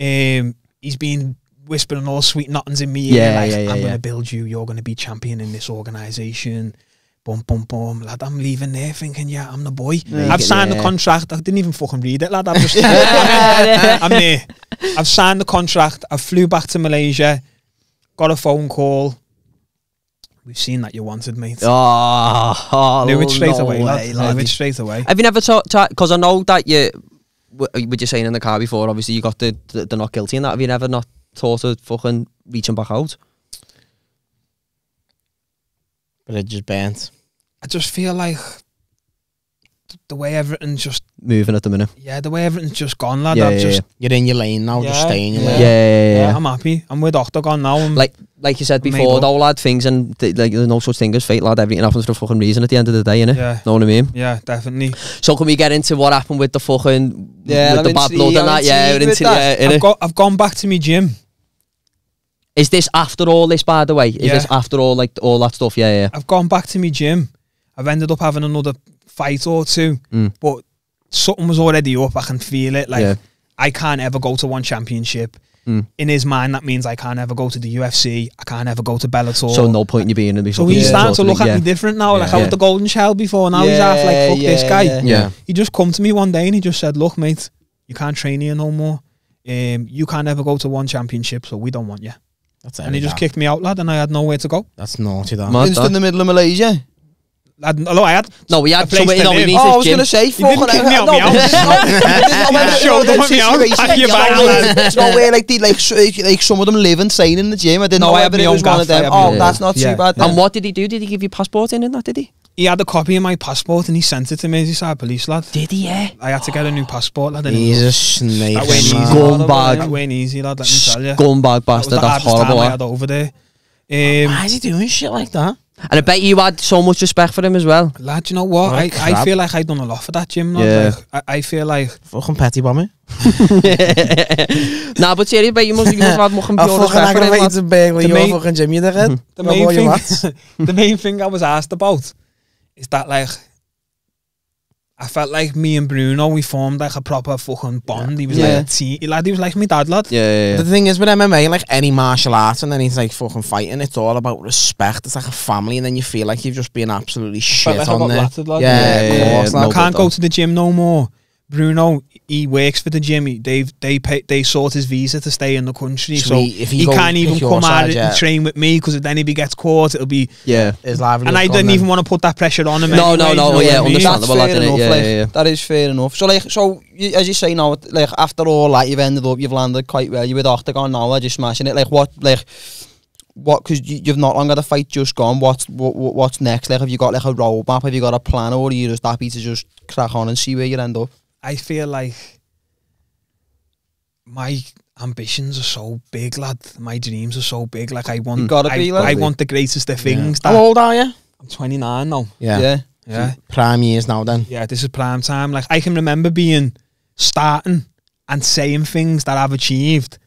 Um, he's been whispering all sweet nothings in me. Yeah, like, yeah, yeah, I'm yeah. going to build you. You're going to be champion in this organisation. Boom, boom, boom. Lad, I'm leaving there thinking, yeah, I'm the boy. Yeah. I've signed the contract. I didn't even fucking read it, lad. I've just, I'm there. I've signed the contract. I flew back to Malaysia. Got a phone call. We've seen that you wanted, mate. Oh, oh, Knew it straight no away, lad. way, Knew it straight away. Have you never talked? Because I know that you, were you saying in the car before? Obviously, you got the, the the not guilty in that. Have you never not thought of fucking reaching back out? But it just burnt. I just feel like the way everything's just Moving at the minute. yeah, the way everything's just gone, lad. Yeah, I've yeah, just You're in your lane now, just Yeah, stay in your yeah. Yeah, lane. yeah, yeah. yeah. I'm happy. I'm with Octagon now. I'm, Like like you said before, up. though, lad. Things and th- like there's no such thing as fate, lad. Everything happens for a fucking reason at the end of the day, innit? yeah, Know what I mean? yeah, definitely. So can we get into what happened with the fucking Yeah, with the I'm bad intrigued- blood and I'm that? Yeah, we're into that. yeah, innit? I've got I've gone back to my gym. Is this after all this, by the way? Is Yeah. this after all like all that stuff? Yeah, yeah. I've gone back to my gym. I've ended up having another fight or two, Mm. but something was already up. I can feel it. Like Yeah. I can't ever go to one championship. Mm. In his mind, that means I can't ever go to the UFC. I can't ever go to Bellator. So no point in you being in the So he's Yeah. starting to look at thing, me different now. Like Yeah. I was the golden child before. Now he's half like, fuck this guy. yeah. Yeah. He just come to me one day and he just said, "Look, mate, you can't train here no more. Um, you can't ever go to one championship, so we don't want you." That's And he just that. kicked me out, lad, and I had nowhere to go. That's naughty, that. Mad, Just in the middle of Malaysia. Lad, no, I had. No, we had place somebody. to No, we live. need Oh, I was going to say, didn't kick me out no, my but this is house. not- this is not where- You showed no, up me house, pack your bag. It's not where like the like like some of them live and sign in the gym. I didn't No, know I have whether my own was one of gaff, them. Oh, my- that's not Yeah. too bad. Then. And what did he do? Did he give you passport in and that? Did he? He had a copy of my passport and he sent it to me. He's a police lad. Did he? Yeah. I had to get a new passport, lad. and He's a snake. That went easy. Scumbag. That went easy, lad. Let me tell you. Scumbag That bastard. the That's hardest time horrible. I had over there. Um, Why is he doing shit like that? And I bet you had so much respect for him as well. lad, you know what? What a I, I crab. feel like I've done a lot for that gym, lad. Yeah. Like, I, I feel like Fucking petty bomber. nah, but seriously, bet you must, you must have oh, more I pure fucking respect for him. lad. aggravated burglar. The You're main- fucking Jimmy the head. the What main thing, the main thing I was asked about is that like I felt like me and Bruno, we formed like a proper fucking bond. He was Yeah. like a team, lad. He was like my dad, lad. Yeah, yeah, yeah. The thing is with MMA, like any martial arts, and then he's like fucking fighting. It's all about respect. It's like a family, and then you feel like you've just been absolutely shit like on there. Yeah, Yeah, yeah, course. yeah, lad. I can't go to the gym no more. Bruno, he works for the gym. He, they they pay, they sort his visa to stay in the country, Sweet. so If he he can't even your come out side, yeah. and train with me because then if he gets caught, it'll be. yeah. His livelihood And I didn't then. even want to put that pressure on him. No, anyway, no, you no, know yeah, what I mean? understand. That's Understandable, fair lad, enough. Yeah, like, yeah, yeah. That is fair enough. So, like, so as you say now, like after all that, you've ended up, you've landed quite well. You're with Octagon now, like, you're smashing it. Like, what, like, what? Because you, you've not long had a fight just gone. What's what, what, what's next? Like, have you got like a roadmap? Have you got a plan, or are you just happy to just crack on and see where you end up? I feel like my ambitions are so big, lad. My dreams are so big. Like I want, gotta I, be, lad. I want the greatest of things. That How old are you? I'm 29 now. Yeah. yeah. Yeah, Prime years now then. yeah. This is prime time. Like I can remember being starting and saying things that I've achieved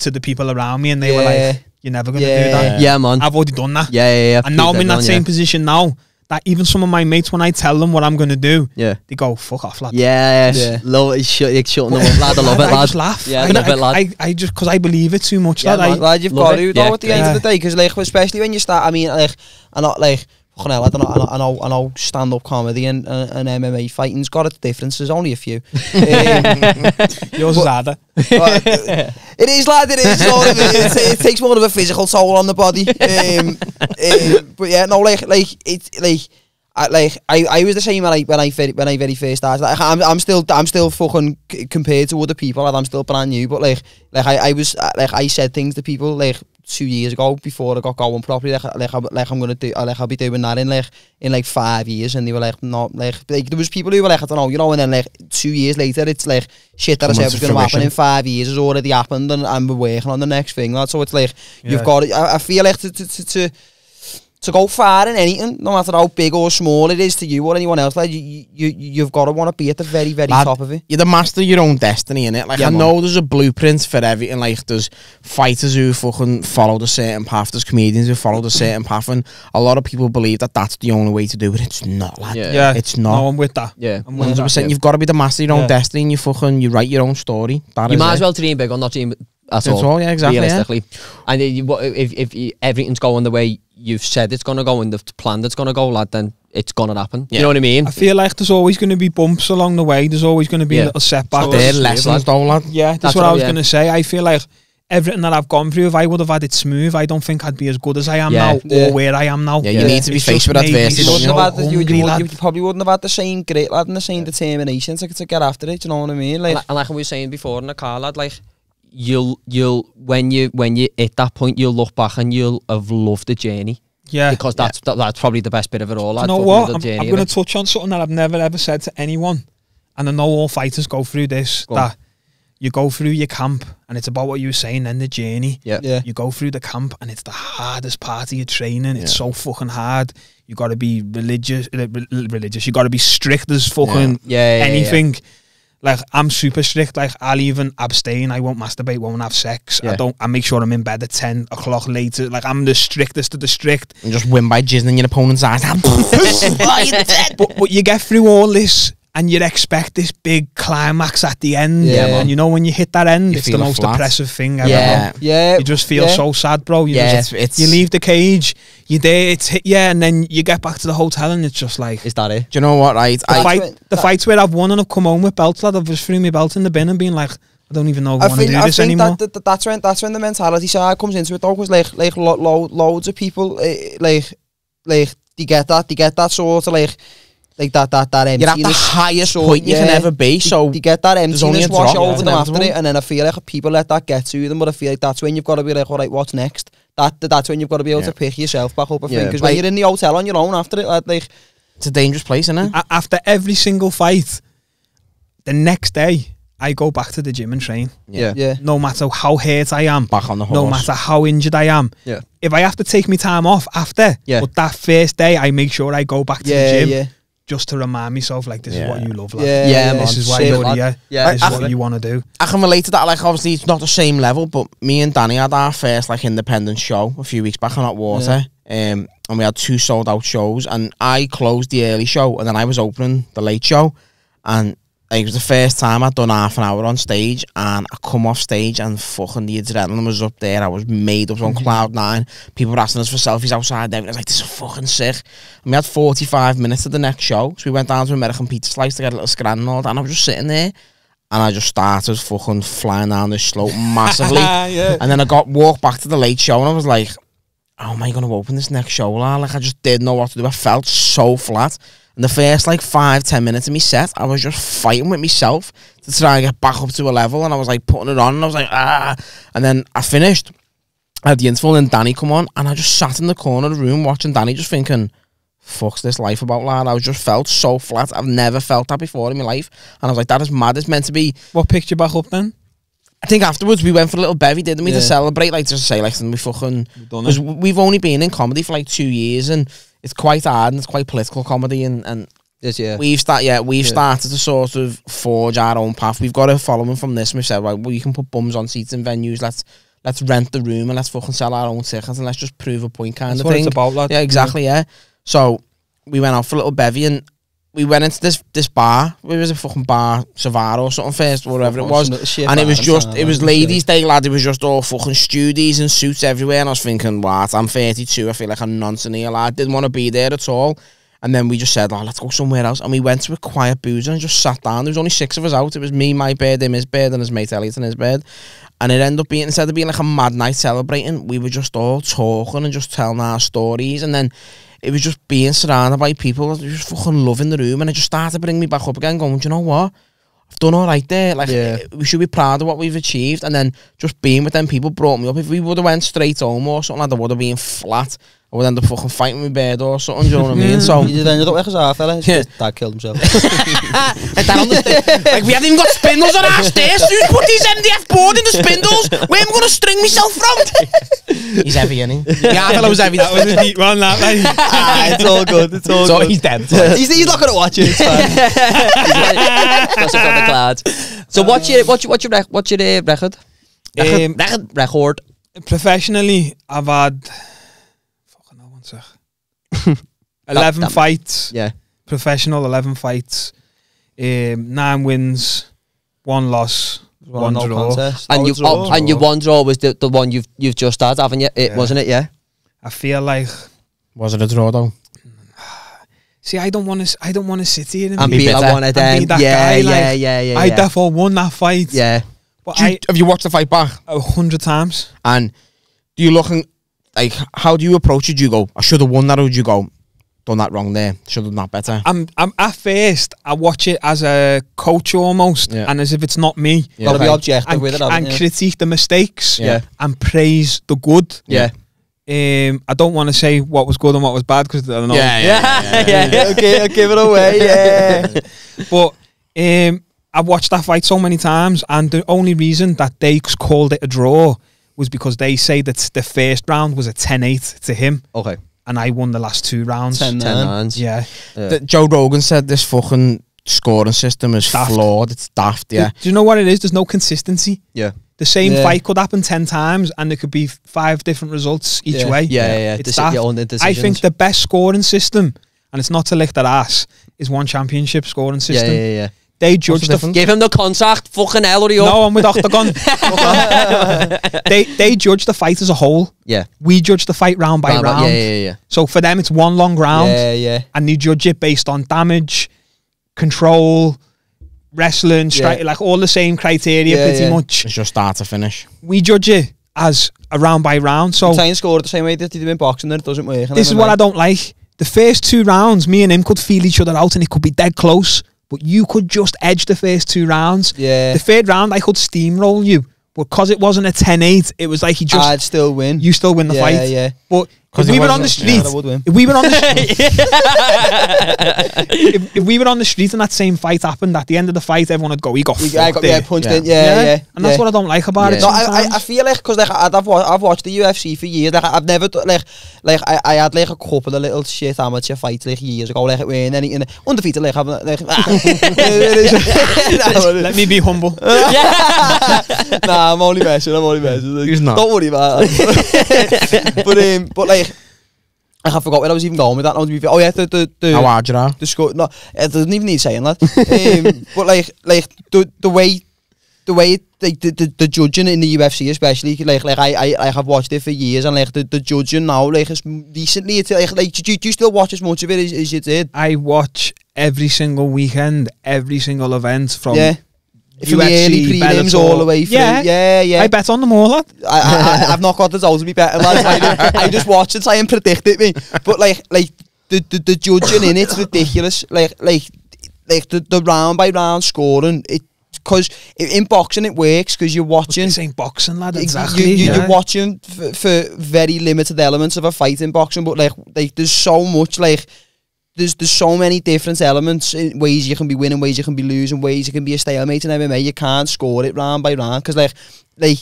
to the people around me, and they were like, "You're never gonna Yeah. do that." Yeah, man. I've already done that, Yeah, yeah, yeah. and now I'm in that Dead on, same position now. That even some of my mates, when I tell them what I'm gonna do, Yeah. they go, "Fuck off, lad." Yeah, yeah. Yeah. Love it. Shut, like, shutting them up, lad. I love it, lad. I just laugh. Yeah, I I, it, lad. I, I just because I believe it too much, Yeah, lad. I- man. Lad, you've got it. to though Yeah. at the end of the day, because like especially when you start. I mean, like, I not like. Fucking hell, I don't know, I know, I know, I know stand-up comedy and, uh, and MMA fighting's got its differences, only a few. Um, Yours is harder. but it is, lad, it is. Sort of, it, it takes more of a physical toll on the body. Um, um, but yeah, no, like, like, it's, like, I, like, I, I was the same when I, when I, very, when I very first started. Like, I'm, I'm still, I'm still fucking, c- compared to other people, like, I'm still brand new, but like, like, I, I was, uh, like, I said things to people, like, two years ago before I got going properly, like, like, I, like I'm gonna do, uh, like, I'll be doing that in, like, in, like, five years, and they were like, no, like, like, there was people who were like, I don't know, you know, and then, like, two years later, it's like, shit that I said was gonna happen in five years has already happened, and, and we're working on the next thing, lad. So it's like, Yeah. you've got, I, I feel like to, to, to, to to go far in anything, no matter how big or small it is to you or anyone else, like you, you you've got to want to be at the very, very Lad, top of it. You're the master of your own destiny, innit? Like, Yeah, I man. know there's a blueprint for everything. Like, there's fighters who fucking followed a certain path. There's comedians who followed a certain path. And a lot of people believe that that's the only way to do it. It's not, lad. Yeah. Yeah, It's No, not. I'm with that. Yeah. I'm 100%. You've got to be the master of your own Yeah. destiny and you fucking, you write your own story. That You is might it. as well dream big or not dream at That's all. all, yeah, exactly. Yeah. realistically. And if, if if everything's going the way you've said it's gonna go and the plan that's gonna go, lad, then it's gonna happen. You know what I mean? I feel like there's always going to be bumps along the way. There's always going to be Yeah. little setbacks. So They're lessons, lad. though, lad. yeah, that's, That's what what I I- was yeah. going to say. I feel like everything that I've gone through, if I would have had it smooth, I don't think I'd be as good as I am Yeah. now Yeah. or where I am now. Yeah, you Yeah. need to be It's faced with made adversity, You, you? have you, you, lad. you probably wouldn't have had the same grit, lad, and the same determination to, to get after it. Do you know what I mean? And Like, like, and like I was saying before in the car, lad, like you'll you'll when you when you at that point you'll look back and you'll have loved the journey Yeah. because that's that, that's probably the best bit of it all. Do you know what? the I'm, I'm going to touch on something that I've never ever said to anyone. And I know all fighters go through this. Go on. that you go through your camp and it's about what you were saying, then the journey. Yeah. yeah, You go through the camp and it's the hardest part of your training. It's so fucking hard. You got to be religious. uh, religious. You got to be strict as fucking Yeah, yeah, yeah, anything. Like I'm super strict. Like I'll even abstain. I won't masturbate. Won't have sex. I don't. I make sure I'm in bed at ten o'clock later. Like I'm the strictest of the strict. And just win by jizzing in your opponent's eyes. but but you get through all this and you'd expect this big climax at the end. Yeah, and man. you know when you hit that end, You it's the most flat. depressive thing ever. Yeah. yeah. You just feel yeah. so sad, bro. You Yeah. just, It's, it's, you leave the cage, you're there, it's hit yeah, and then you get back to the hotel and it's just like Is that it? Do you know what, right? the, I, fight, when- the that- fights where I've won and I've come home with belts, lad, I've just threw my belt in the bin and been like, I don't even know if I, I want to do I this think anymore. that, that, that's when that's when the mentality side comes into it though, because like like lo- lo- loads of people uh, like like they get that they get that sort of like like that that that emptiness. you're at the highest so, point you can ever be. So you get that there's only emptiness a wash drop, over it's them after it, and then I feel like people let that get to them. But I feel like that's when you've got to be like, all right, what's next? That that's when you've got to be able Yeah. to pick yourself back up. I think Yeah. because when you're in the hotel on your own after it, like, like it's a dangerous place, isn't it? After every single fight, the next day, I go back to the gym and train. Yeah. yeah, No matter how hurt I am, Back on the horse. no matter how injured I am. Yeah. If I have to take my time off after, Yeah. but that first day, I make sure I go back to yeah, the gym yeah, just to remind myself, like, this Yeah. is what you love, like, yeah, Yeah, man. This is why you're lad. here. Yeah, this I- is what you want to do. I can relate to that. Like, obviously, it's not the same level, but me and Danny had our first like independent show a few weeks back on Hot Water, um, and we had two sold out shows. And I closed the early show, and then I was opening the late show. and like, it was the first time I'd done half an hour on stage, and I come off stage and fucking the adrenaline was up there. I was made up on mm-hmm. cloud nine. People were asking us for selfies outside. There, I was like, "This is fucking sick." And we had forty five minutes to the next show, so we went down to American Pizza Slice to get a little scran and all that. And I was just sitting there, and I just started fucking flying down the slope massively. yeah. And then I got walked back to the late show, and I was like, "How am I going to open this next show?" lad?" Like I just didn't know what to do. I felt so flat. And the first like five, ten minutes of me set, I was just fighting with myself to try and get back up to a level. And I was like putting it on, and I was like, ah. And then I finished. I had the interval, and Danny come on, and I just sat in the corner of the room watching Danny, just thinking, "Fuck's this life about, lad?" I was just felt so flat. I've never felt that before in my life, and I was like, "That is mad. It's meant to be." What picked you back up then? I think afterwards we went for a little bevy, didn't we, Yeah. to celebrate, like just to say, like, we fucking because we've only been in comedy for like two years, and it's quite hard and it's quite political comedy, and and yeah. we've start yeah we've Yeah. started to sort of forge our own path. We've got a following from this. and We've said, right, well, you can put bums on seats in venues. Let's let's rent the room and let's fucking sell our own tickets and let's just prove a point, kind That's of thing. it's about, lad. Yeah, exactly. Yeah. So we went out for a little bevy and we went into this this bar. It was a fucking bar, Savara or something first, or whatever it was. And it was just, it was ladies' day, lad. It was just all fucking studies and suits everywhere. And I was thinking, what? I'm 32. I feel like a nonsense here, lad. Didn't want to be there at all. And then we just said, oh, let's go somewhere else. And we went to a quiet boozer and just sat down. There was only six of us out. It was me, my bed, him, his bed, and his mate Elliot in his bed. And it ended up being, instead of being like a mad night celebrating, we were just all talking and just telling our stories. And then it was just being surrounded by people just fucking loving the room. And it just started to bring me back up again, going, do you know what? I've done all right there. Like, Yeah. Eh, we should be proud of what we've achieved. And then just being with them people brought me up. If we would have went straight home or something like that, would have been flat. I would end up fucking fighting with bed or something, do you know what I mean? So, Je ended up weggezaagd, fella. Yeah. Dad killed himself. like, that on the, like, we haven't even got spindles on our stairs. Who's put these MDF board in the spindles? Where am I going to string myself from? He's heavy, isn't he? Yeah, I thought I was heavy. That was a deep one, that, like. ah, it's all good. It's all So good. he's dead. he's, he's not going to watch it. It's fine. That's on the cloud. So what's your what's your what's your rec- what's your uh, record? Um, record record. professionally, I've had fucking hell, one sec. Eleven damn it. fights. Yeah. Professional, eleven fights. Um, nine wins, one loss, one no draw. contest. And Oh, you it's all oh, and your one draw was the, the one you've you've just had, haven't you? It Yeah. wasn't it? Yeah. I feel like, Was it a draw, though? see, I don't want to, I don't want to sit here and, And be, be like bitter. one of And be them. that Yeah, guy, yeah, like, yeah, yeah, I yeah. therefore won that fight. Yeah. but Do you, I have you watched the fight back? a hundred times. And do you look and, like, how do you approach it? Do you go, I should have won that, or do you go, done that wrong there, should have done that better? I'm, I'm at first, I watch it as a coach almost, Yeah. and as if it's not me. Yeah. Got to be objective and, with it, and critique the mistakes Yeah. and praise the good. Yeah. Um, I don't want to say what was good and what was bad because I don't know. Yeah. Yeah. yeah. okay, I'll give it away, yeah. But um, I've watched that fight so many times, and the only reason that they called it a draw was because they say that the first round was a 10-8 to him, Okay. and I won the last two rounds. Ten, Ten nine. hands. Yeah. Yeah. The- Joe Rogan said this fucking scoring system is Daft. flawed. It's daft, yeah. Do you know what it is? There's no consistency. Yeah. The same Yeah. fight could happen 10 times, and there could be five different results each Yeah. way. Yeah, yeah, yeah. It's Deci- daft. I think the best scoring system, and it's not to lick that ass, is one championship scoring system. yeah, system. yeah, yeah. They judge the the. difference? Give him the contact. Fucking hell, hurry up. no, I'm with Octagon. they they judge the fight as a whole. Yeah. We judge the fight round by Round round. by- Yeah, yeah, yeah. So for them, it's one long round, Yeah, yeah. and they judge it based on damage, control, wrestling, strike, Yeah. like all the same criteria, Yeah, pretty yeah. much. It's just start to finish. We judge it as a round by round. So Try and score the same way that they do in boxing, and it doesn't work. this is what I don't like. The first two rounds, me and him could feel each other out, and it could be dead close. But you could just edge the first two rounds. Yeah. The third round, I could steamroll you, but because it wasn't a 10-8, it was like he just I'd still win. you still win the yeah, fight. yeah. But if we were on the wasn't- street, I if we were on the if, if we were on the street and that same fight happened, at the end of the fight, everyone would go, "He got You, fucked I got there." yeah, punched Yeah. in. Yeah, yeah. and that's what I don't like about it. No, I, I, I feel like because like I've, I've watched the UFC for years. Like I've never do- like like I, I had like a couple of little shit amateur fights like years ago. Like winning anything undefeated. Like having like Let me be humble. nah, I'm only messing. I'm only messing. Like, Who's not? Don't worry about it. but um, but like. I forgot where I was even going with that. Now, to be fair. Oh yeah, the the the, are. the score. No, it doesn't even need saying that. um, but like like the the way the way it, like the, the the judging in the UFC especially like like I I I have watched it for years and like the, the judging now like is recently it's like like do you, do you still watch as much of it as, as you did? I watch every single weekend, every single event from yeah. From the early UFC, prelims all the way through. Yeah. yeah, yeah. I bet on them all, lad. I, I, I- I've not got the results to be better, lads. I, just- I just watch and try and predict it, me. But like, like the, the, the judging in it's ridiculous. Like, like, like the, the round by round scoring. It because in boxing it works because you're watching. This ain't boxing, lad. Exactly. You, you, yeah. You're watching for, for very limited elements of a fight in boxing, but like, like there's so much like. There's, there's so many different elements, in ways you can be winning, ways you can be losing, ways you can be a stalemate in MMA. You can't score it round by round because like, like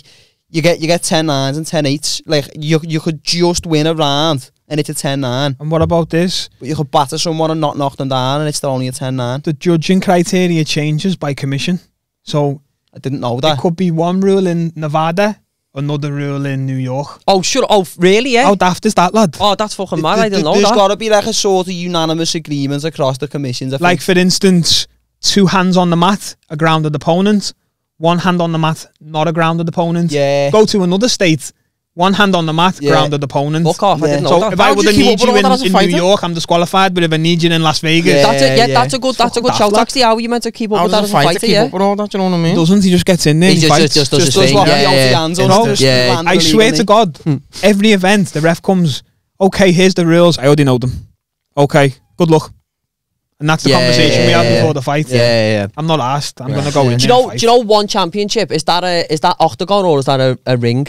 you get you get 10 nines and 10 eights. Like you you could just win a round and it's a 10 9, And what about this? but you could batter someone and not knock them down and it's still only a 10 9. The judging criteria changes by commission. So I didn't know it that. could be one rule in Nevada, another rule in New York. Oh, sure. Oh, really? Yeah. How daft is that, lad? Oh, that's fucking mad. I didn't know There's that. got to be like a sort of unanimous agreement across the commissions. I Like, think. for instance, two hands on the mat, a grounded opponent. One hand on the mat, not a grounded opponent. yeah. Go to another state, one hand on the mat, Yeah. grounded opponent. Fuck off. I Yeah. didn't know So that. if I How do would you have keep need up with you all in, that as a in New fighter? York, I'm disqualified. But if I need you in Las Vegas, Yeah. That's a, yeah, yeah. that's a good. That's a Fucking good daft, shout. lad. Actually, how you meant to keep up How with that does as a a fighter fighter? keep Yeah. up with all that? Do you know what I mean? doesn't he just gets in there? He and just, fights? just, just does Just his does thing. what Yeah, the yeah, yeah. hands You just Yeah. land I swear legal to God, hmm. every event the ref comes. Okay, here's the rules. I already know them. Okay, good luck. And that's the Yeah, conversation we yeah, had yeah. before the fight. Yeah, yeah, yeah. I'm not asked. I'm Yeah. gonna go in. Do you know? Do you know one championship? Is that a is that octagon or is that a, a ring?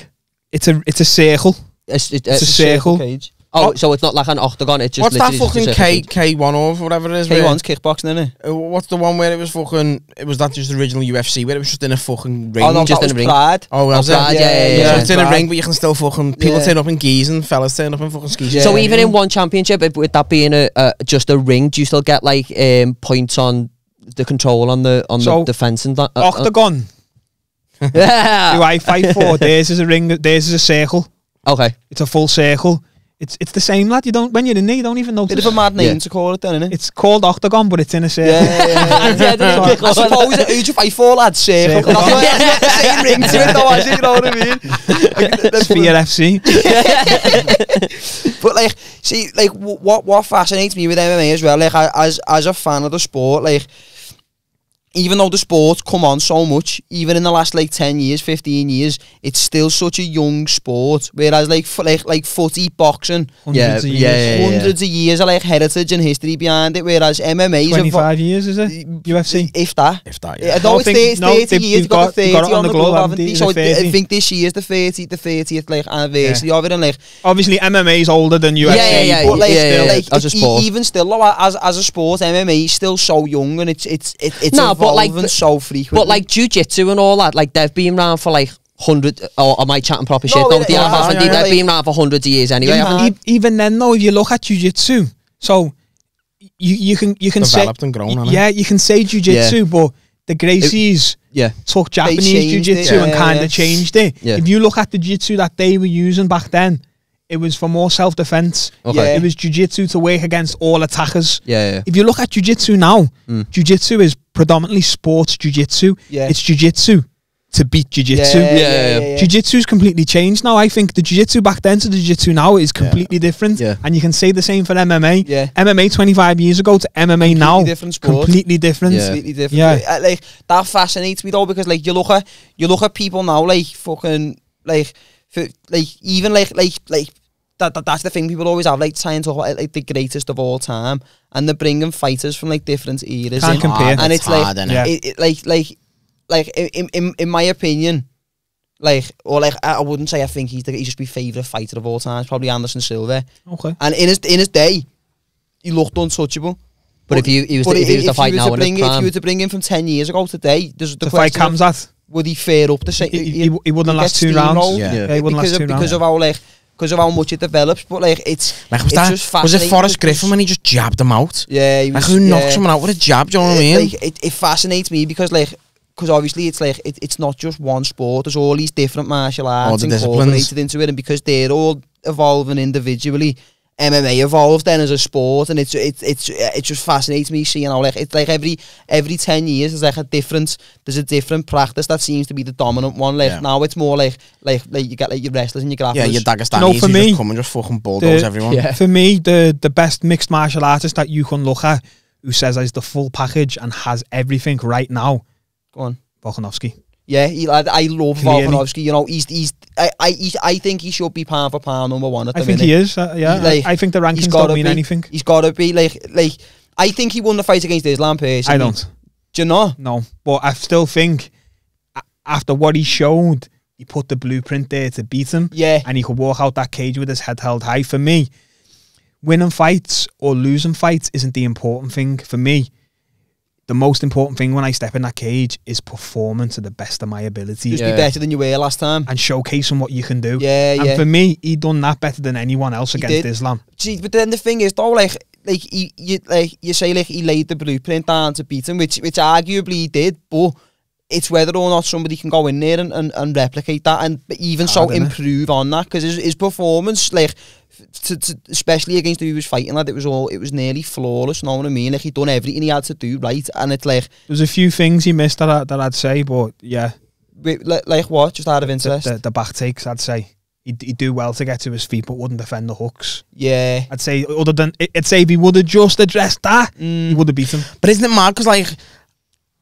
It's a it's a circle. It's, it- It's a uh, circle. cage. oh, so it's not like an octagon. It's just What's that literally just a fucking K K one or whatever it is? K1's kickboxing, isn't it? Uh, what's the one where it was fucking? It was that just the original UFC where it was just in a fucking ring. Oh, no, just that in was a ring. Pride. Oh, was Oh, it? Pride, yeah, yeah, yeah, So yeah. it's in a ring, but you can still fucking people Yeah. turn up in geese and fellas turn up in fucking skis. Yeah. So even in one championship, if- with that being a, a just a ring, do you still get like um, points on the control on the on So, the defense and that? uh, Octagon. Uh, Do I fight for? Theirs is a ring. Theirs is a circle. okay. It's a full circle. It's it's the same, lad. You don't when you're in there, you don't even Bit notice. of a mad name Yeah. to call it, then, innit? It's called octagon, but it's in a circle. Yeah, yeah, yeah. Yeah, yeah, yeah. I suppose it, who'd you fight for, lad? Circle. Circle. Not not the same ring to it, though, is it? You know what I mean? Like, Sphere FC. But like, see, like what what fascinates me with MMA as well, like as as a fan of the sport, like even though the sport's come on so much, even in the last like ten years, fifteen years, it's still such a young sport. Whereas like fo- like like footy, boxing, Yeah, of yeah, years. yeah, yeah. hundreds of years of like heritage and history behind it. Whereas MMA is a 25 years, is it? UFC. if that. if that, Yeah, yeah. I know I it's think- 30, no, 30 they- years, they've got, got- the 30 got it on the glove, haven't they? So a I 30. think this year's the 30, the 30th like anniversary of it, and like Obviously, MMA is older than UFC. Yeah, yeah, yeah, but like, yeah, yeah, like as a e- sport. even still, though, as as a sport, MMA is still so young and it's it's it, it's No, but, like, evolving but- so frequently. But like jujitsu and all that, like they've been around for like hundred. Or am I chatting proper shit? No, No, it- they yeah, have, they? yeah, They've like- been around for hundreds of years anyway. Yeah. E- even then, though, if you look at jujitsu, so you you can you can say and grown, hasn't yeah, you can say jujitsu, but the Gracies Yeah. took Japanese changed it, jujitsu and yeah, kind of yeah. changed it. Yeah. If you look at the jujitsu that they were using back then, it was for more self defense. Okay. Yeah. It was jujitsu to work against all attackers. Yeah, yeah. If you look at jujitsu now, Mm. jujitsu is predominantly sports jujitsu. Yeah. It's jujitsu to beat jujitsu. yeah, yeah, yeah, yeah. yeah. Jiu-Jitsu's completely changed now. I think the jiu-jitsu back then to the jiu-jitsu now is completely different. Yeah. And you can say the same for MMA. Yeah. MMA 25 years ago to MMA now, different sport. completely different. Yeah. completely different. Yeah. Uh, like that fascinates me though because like you look at you look at people now like fucking like for, like even like like like that, that that's the thing people always have like trying to talk about like the greatest of all time and they're bringing fighters from like different eras Can't in. compare. and it's, like hard, innit? Yeah. it, it, like like like in, in in my opinion like or like I I wouldn't say I think he's the, he's just my favourite fighter of all time it's probably Anderson Silva Okay. and in his in his day he looked untouchable But if you he was but to, if he was to fight you were now to in bring, his if you were to bring him from ten years ago today, there's the To fight comes of, Khamzat, would he fare up the same? he, he, he wouldn't last two rounds. Yeah. Yeah, he wouldn't because last of, two because of how like because of how much it develops. But like it's Like was it's that just was it fascinating Forrest because- Griffin when he just jabbed him out? Yeah, he Like was, who yeah. knocks someone out with a jab? Do you know what I mean? Like, it, it fascinates me because like because obviously it's like it, it's not just one sport. There's all these different martial arts the disciplines. incorporated into it, and because they're all evolving individually, MMA evolved then as a sport, and it's it's it's it just fascinates me seeing how like it's like every every ten years there's like a different there's a different practice that seems to be the dominant one. Like Yeah. now it's more like like like you get like your wrestlers and your grapplers. Yeah, your Dagestanis No, who for just me, come and just fucking bulldoze the- everyone. Yeah. For me, the the best mixed martial artist that you can look at, who says is the full package and has everything right now, Go on. Volkanovski. Yeah, he, I, I love. Volkanovski. You know, he's he's I I he's, I think he should be pound for pound number one at the I think he is. Uh, yeah, like, I think the rankings don't mean be. anything. He's got to be like like. I think he won the fight against Islam personally. I don't. Do you know? No, but I still think after what he showed, he put the blueprint there to beat him, Yeah. and he could walk out that cage with his head held high. For me, winning fights or losing fights isn't the important thing. For me, the most important thing when I step in that cage is performing to the best of my ability Just Yeah. be better than you were last time. and showcasing what you can do. Yeah, and yeah. for me, he done that better than anyone else He against did. Islam. See, but then the thing is, though, like, like he, you, like you say, like he laid the blueprint down to beat him, which, which arguably he did, but it's whether or not somebody can go in there and, and, and replicate that, and even so Hard, innit? improve on that, because his, his performance, like, to, to, especially against who he was fighting, like, it was all, it was nearly flawless. Know what I mean? Like he'd done everything he had to do right, and it's like, There's a few things he missed that, I, that I'd say, but yeah, like, like what? Just out of interest? the, the back takes, I'd say. He'd, he'd do well to get to his feet, but wouldn't defend the hooks. yeah. I'd say, other than, I'd say if he would have just addressed that, he Mm. would have beaten. But isn't it mad? Because like,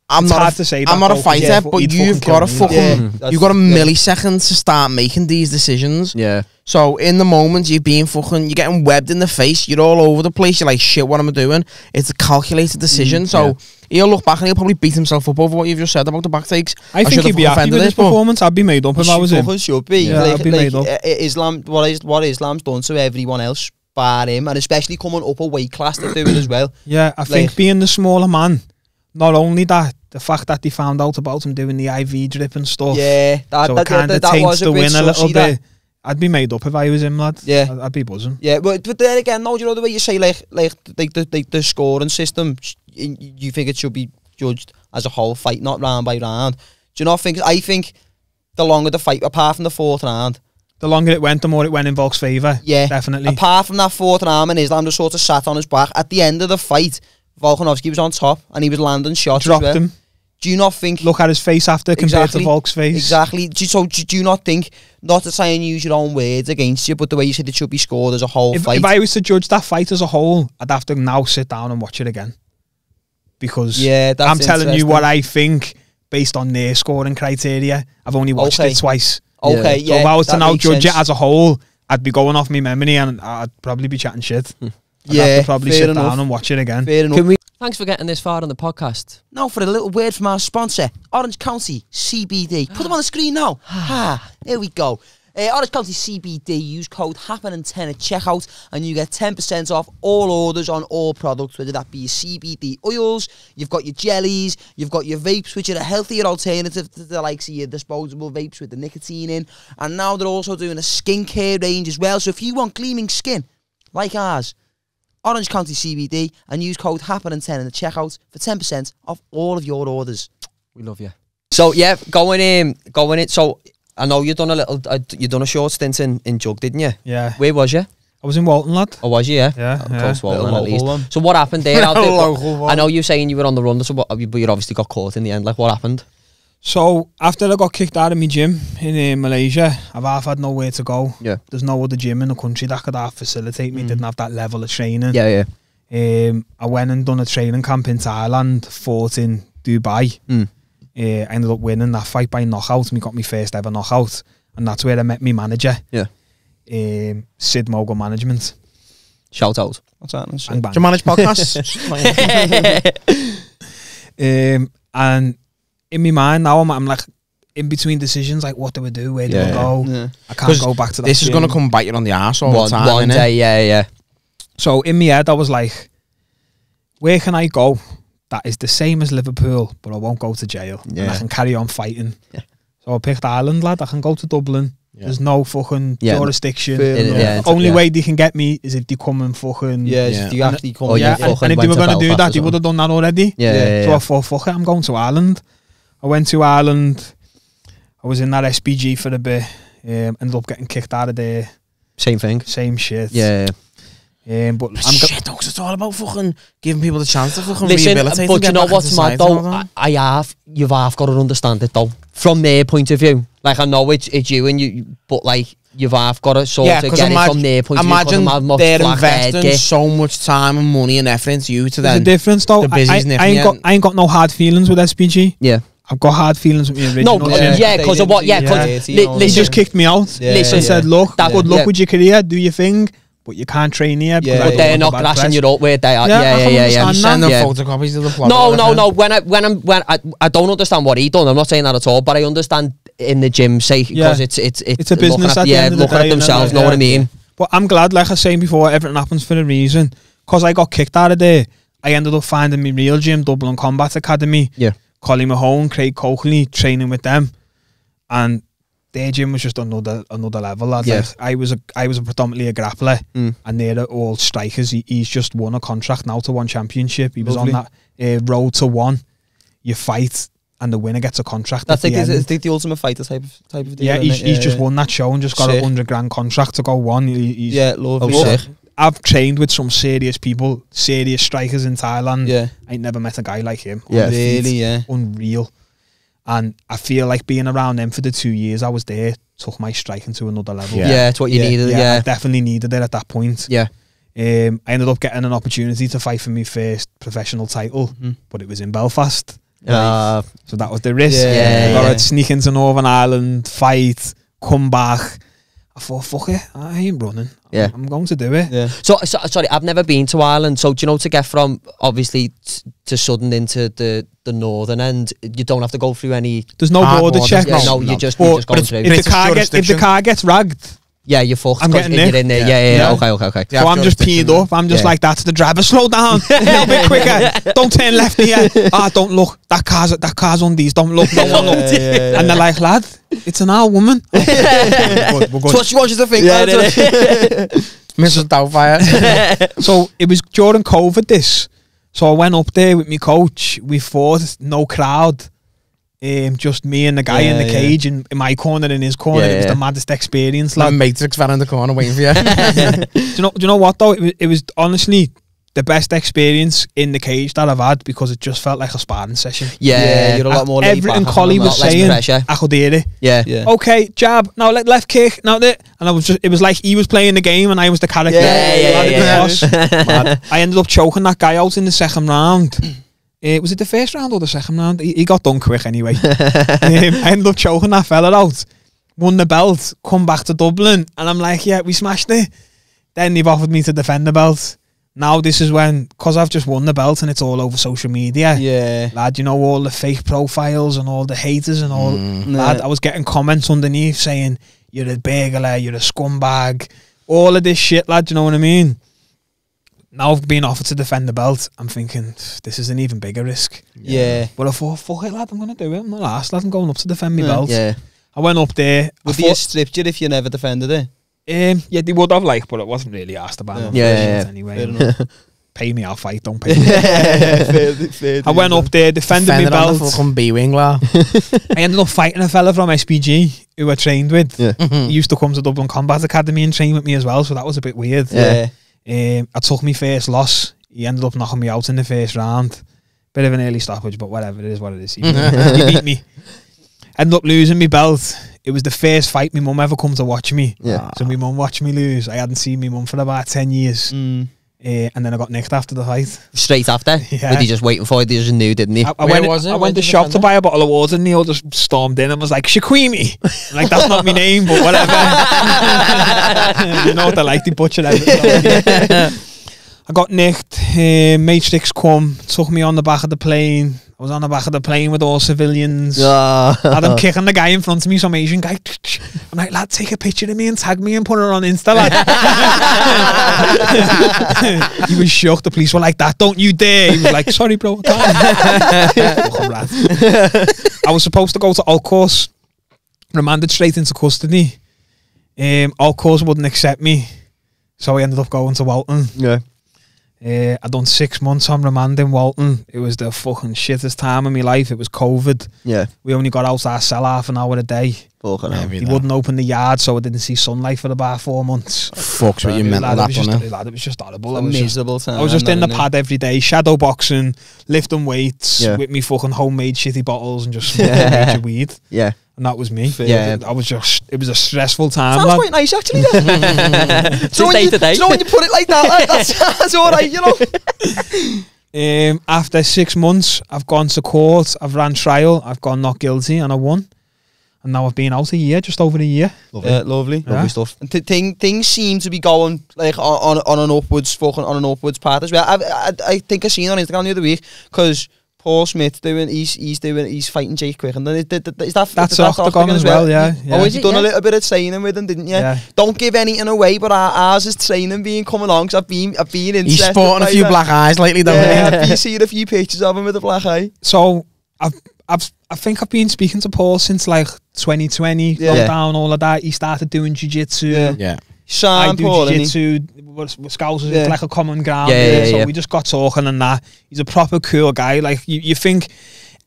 I'm It's not. hard a, to say I'm not a fighter, yeah, but you've got to kill me. fucking. Yeah, that's- you've got a yeah. millisecond to start making these decisions. Yeah. So in the moment you're being fucking, you're getting webbed in the face. You're all over the place. You're like, shit, what am I doing? It's a calculated decision. Mm, so he'll look back and he'll probably beat himself up over what you've just said about the back takes. I think he'd be fucking happy with his performance. I'd be made up if I was him. Fucking should be. Yeah, like, I'd be like, made up. Islam, what, is, what Islam's done to everyone else, bar him, and especially coming up a weight class to do it as well. Yeah, I think being the smaller man, not only that, the fact that they found out about him doing the IV drip and stuff, Yeah, that, so that, kind of taints a the win a little bit. I'd be made up if I was him, lad. Yeah. I'd, I'd be buzzing. Yeah, but but then again, no, do you know the way you say like like like the the, the scoring system, you think it should be judged as a whole fight, not round by round. Do you not think? I think the longer the fight, apart from the fourth round, The longer it went, the more it went in Volk's favour. yeah, definitely. Apart from that fourth round, and Islam just sort of sat on his back at the end of the fight. Volkanovski was on top and he was landing shots. Dropped well. him. Do you not think? Look at his face after compared to Volk's face. Exactly. Do, so do, do you not think, not to try and use your own words against you, but the way you said it should be scored as a whole If, fight? if I was to judge that fight as a whole, I'd have to now sit down and watch it again. Because yeah, that's I'm telling you what. I think based on their scoring criteria. I've only watched Okay. it twice. Okay, Yeah. yeah. so if I was to now judge sense. it as a whole, I'd be going off my memory and I'd probably be chatting shit. Hmm. I'd have Yeah, to probably fair sit enough. down and watch it again. Fair enough. Can we? Thanks for getting this far on the podcast. Now for a little word from our sponsor, Orange County CBD. Put them on the screen now. ah, here we go. Uh, Orange County CBD. Use code HAPPEN and 10 at checkout, and you get 10% off all orders on all products, whether that be your CBD oils, you've got your jellies, you've got your vapes, which are a healthier alternative to the likes of your disposable vapes with the nicotine in. And now they're also doing a skincare range as well. So if you want gleaming skin like ours, Orange County CBD and use code HAPPEN10 in the checkout for 10% off all of your orders. We love you. So yeah, going in, going in. So I know you've done a little, uh, you done a short stint in in Jug, didn't you? Yeah. Where was you? I was in Walton, lad. Or was you? Yeah. Yeah, Oh, yeah. Close Walton, Little at least. one. So what happened there? How did- Local one. I know you're saying you were on the run, so what, but you obviously got caught in the end. Like what happened? So after I got kicked out of my gym in uh, Malaysia, I've half had nowhere to go. Yeah. There's no other gym in the country that could half facilitate me. Mm. Didn't have that level of training. Yeah, yeah. Um, I went and done a training camp in Thailand, fought in Dubai. Mm. Uh, I ended up winning that fight by knockout. Me got my first ever knockout, and that's where I met my manager. Yeah. Um, Sid Mogul Management. Shout out. What's happening? Bang, bang. Do you manage podcasts? Um, and in my mind now, I'm, I'm like in between decisions, like what do we do? Where do Yeah. I go? Yeah. I can't 'Cause go back to that. this is going to gym. come bite you on the ass all one the time. one innit? day, yeah, yeah. So in my head, I was like, where can I go that is the same as Liverpool, but I won't go to jail and Yeah. I can carry on fighting? Yeah. So I picked Ireland, lad. I can go to Dublin. Yeah. There's no fucking Yeah. jurisdiction. Fair It- enough. yeah, The only yeah. way they can get me is if they come and fucking Yeah, Yeah. do you actually come? Oh, yeah. yeah, and, fucking and if they went were to going to do Belfast that, or they would have done that already. Yeah, yeah, yeah. So I thought, fuck it, I'm going to Ireland. I went to Ireland. I was in that SBG for a bit. Um, ended up getting kicked out of there. Same thing. Same shit. Yeah. Um, but go- shit, dogs. It's all about fucking giving people the chance to fucking Listen, rehabilitate. but you know what's mad though? I. I have, you've half got to understand it though. From their point of view. Like, I know it's, it's you and you, but like, you've half got to sort Yeah, of get it from their point of view. imagine they're flack head, investing so much time and money and effort into you to there's a then. difference though. the I, I ain't got I ain't got no hard feelings with SBG. Yeah. I've got hard feelings with the No, original. but Yeah. shit. yeah, because of what? Yeah, Yeah. because Yeah. li- He He just kicked me out. Yeah, Listen, yeah. said, "Look, That- good luck yeah. with your career. Do your thing, but you can't train here." because Yeah, but don't they're not the bad grassing press." you up where they are. Yeah, Yeah, yeah, can yeah, yeah. understand You send them Yeah. photocopies of the plot. No, no, no. When I when I'm when I, I don't understand what he done. I'm not saying that at all. But I understand in the gym, say because Yeah. it's it's it's, It's a looking business At, at the yeah, end of the looking at themselves. Know what I mean? But I'm glad, like I was saying before, everything happens for a reason. Because I got kicked out of there, I ended up finding my real gym, Dublin Combat Academy. Yeah. Colin Mahone, Craig Coakley, training with them, and their gym was just another another level. Lad. Yeah. Like, I was a I was a predominantly a grappler, Mm. and they're all strikers. He, he's just won a contract now to one championship. He was on that uh, road to one. You fight, and the winner gets a contract. That's at like the it's the ultimate fighter type of type of deal. yeah, he's, he's Yeah, just won that show and just got a hundred grand contract to go one. He, he's, Yeah, lovely. Oh. I've trained with some serious people, serious strikers in Thailand. Yeah, I ain't never met a guy like him. Yeah. Feet. really. Yeah, unreal. And I feel like being around them for the two years I was there took my striking to another level. Yeah, Yeah. it's what you Yeah, needed. I Yeah, I definitely needed it at that point. yeah. Um, I ended up getting an opportunity to fight for my first professional title, Mhm. but it was in Belfast. Uh, So that was the risk. Yeah, yeah, Got yeah. to sneak into Northern Ireland, fight, come back. I thought, fuck it, I ain't running. Yeah. I'm going to do it. yeah. so, so sorry, I've never been to Ireland. So do you know to get from obviously t- to Sudden into the the northern end, you don't have to go through any. There's no Hard border check. Yeah, no, no, no. you just But- you just but going it's- through. if the car gets if the car gets ragged, Yeah, you're fucked. I'm getting you're in there. Yeah, Yeah. yeah. yeah. Yeah. Okay, okay, okay. Yeah, so I'm just jurisdiction, peed up. I'm just Yeah. like that's the driver. Slow down, a little bit quicker. Don't turn left here. Ah, don't look. That car's that car's on these. Don't look. Don't look. Yeah, yeah, yeah. And they're like, lad, it's an old woman. we're good. We're That's good. what she wants you to think. Yeah. Mrs. Doubtfire. So it was during COVID. This. So I went up there with my coach. We fought. No crowd. Um, just me and the guy in the yeah. cage, in, in my corner, in his corner. Yeah, it was yeah. the maddest experience, Like. Matrix fan in the corner waiting for you. do you know? Do you know what though? It was, it was honestly the best experience in the cage that I've had because it just felt like a sparring session. Yeah, Yeah, you're a lot more laid Everything back, Collie was saying, pressure. I could hear it. Yeah. Yeah. Okay, jab. Now let left kick. Now that, and I was just. It was like he was playing the game and I was the character. Yeah, yeah, Lad, it yeah. I ended up choking that guy out in the second round. Uh, was it the first round or the second round? He, he got done quick anyway. um, I ended up choking that fella out. Won the belt. Come back to Dublin, and I'm like, yeah, we smashed it. Then they've offered me to defend the belt. Now this is when, because I've just won the belt and it's all over social media. Yeah. Lad, you know all the fake profiles and all the haters and all. Nah. Lad, I was getting comments underneath saying you're a burglar, you're a scumbag, all of this shit, lad. You know what I mean? Now I've been offered to defend the belt. I'm thinking this is an even bigger risk. Yeah. But I thought, fuck it, lad. I'm gonna do it. I'm not last, lad. I'm going up to defend my Yeah. belt. Yeah. I went up there. I Would they have thought, stripped you if you never defended it? um, yeah, they would have like, but it wasn't really asked about. Yeah. Yeah, yeah, yeah. Anyway, Fair pay me, I'll fight. Don't pay me. fair, fair I went up there, defended my Defended on the belt. fucking B-wing, lad. I ended up fighting a fella from SBG who I trained with. Yeah. He used to come to Dublin Combat Academy and train with me as well, so that was a bit weird. Yeah. Um, I took my first loss. He ended up knocking me out in the first round. Bit of an early stoppage, but whatever, it is what it is. He, he beat me. Ended up losing my belt. It was the first fight my mum ever come to watch me. Yeah. So my mum watched me lose. I hadn't seen my mum for about 10 years. Mm. Uh, and then I got nicked after the fight. Straight after. Yeah. Were they just waiting for you? They just knew, didn't he? I, I went, was it? I went to did you shop to buy a bottle of water and Neil just stormed in and was like, Shaquemi. I'm like, that's not my name, but whatever. you know what they like, they butcher everything. I got nicked. Uh, Matrix come, took me on the back of the plane. I was on the back of the plane with all civilians. Ah. Had him kicking the guy in front of me, some Asian guy. I'm like, lad, take a picture of me and tag me and put it on Insta, lad. he was shocked. The police were like, that don't you dare. He was like, sorry, bro. I can't." Fuck him, lad. I was supposed to go to Altcourse, remanded straight into custody. Um, Altcourse wouldn't accept me, so I ended up going to Walton. Yeah. Uh, I done six months on remand in Walton. It was the fucking shittest time of my life. It was COVID. Yeah. We only got out our cell half an hour a day. Fucking hell. He that. wouldn't open the yard, so I didn't see sunlight for about four months. Fucks with your mental Lad, it that was just, one. lad, it was just horrible. I A was just, miserable time. I was just in the pad every day, shadow boxing, lifting weights Yeah. with me fucking homemade shitty bottles and just smoking major weed. Yeah. And that was me. Yeah. I was just, it was a stressful time. Sounds lad. quite nice, actually. Then. Just day when you, to day. do you know when you put it like that, like, that sounds all right, you know. Um, after six months, I've gone to court, I've ran trial, I've gone not guilty, and I won. And now I've been out a year, just over a year. Yeah, uh, lovely, Yeah. lovely stuff. And th- thing, things seem to be going like on, on on an upwards, fucking on an upwards path as well. I, I, I think I seen on Instagram the other week because Paul Smith doing, he's he's doing, he's fighting Jake Quick, and then is, that is that That's that's Octagon as well, yeah. yeah. Oh, is you done yeah? a little bit of training with him, didn't you? Yeah. Don't give anything away, but our, ours is training being coming along. Cause I've been, I've been in. He's interested. sporting a few that. black eyes lately, don't Yeah, he? I've been seeing a few pictures of him with a black eye. So I've, I've, I think I've been speaking to Paul since like 2020, Yeah. lockdown, all of that. He started doing jiu-jitsu. Yeah. Yeah. I Sean do Paul, innit? jiu-jitsu. We're, we're scouts, Yeah. it's like a common ground. Yeah, yeah, there, so yeah. we just got talking and that. He's a proper cool guy. Like you, you think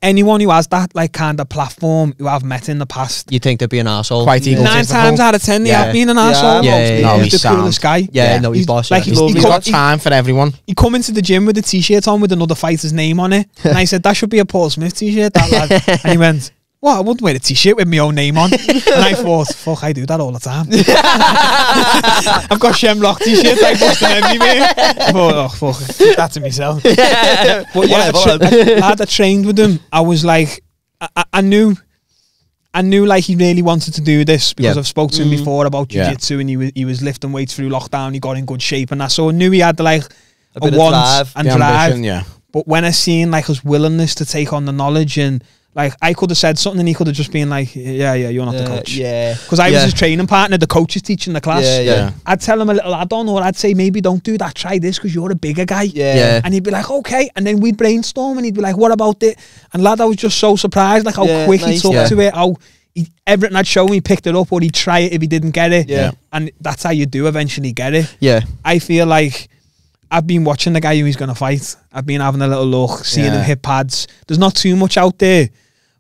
anyone who has that like kind of platform who I've met in the past, You think they'd be an asshole? Quite Yeah. nine egotistical. times out of ten, they Yeah. have been an Yeah, asshole. yeah, yeah, yeah. He's the Sound. coolest guy. Yeah, Yeah. no, he's He's boss. like yeah. he's- Lovely. He's He got co- time for everyone. he come into the gym with a t-shirt on with another fighter's name on it. And I said, that should be a Paul Smith t-shirt, that lad. and he went, what, I wouldn't wear a t-shirt with my own name on. and I thought, fuck, I do that all the time. I've got Shemrock t-shirts, I bust them everywhere. I thought, oh, fuck, keep that to myself. but yeah, Whatever, I, tra- lad, I trained with him. I was like, I, I- I knew... I knew like he really wanted to do this because Yeah. I've spoke to him Mm. before about Yeah. jiu-jitsu and he was he was lifting weights through lockdown. He got in good shape and that. So I knew he had to like A a, want drive. and drive. ambition, yeah. But when I seen like his willingness to take on the knowledge and like I could have said something and he could have just been like, yeah, yeah, you're not the coach. yeah. Because I Yeah. was his training partner, the coach is teaching the class. Yeah, yeah. Yeah. I'd tell him a little add-on or I'd say maybe don't do that, try this because you're a bigger guy. Yeah. Yeah. And he'd be like, okay. And then we'd brainstorm and he'd be like, what about it? And lad, I was just so surprised like how Yeah, quick he nice, took yeah. to it, how he, everything I'd show him, he picked it up or he'd try it if he didn't get it. Yeah. And that's how you do eventually get it. Yeah. I feel like I've been watching the guy who he's going to fight. I've been having a little look, seeing Yeah. him hit pads. There's not too much out there.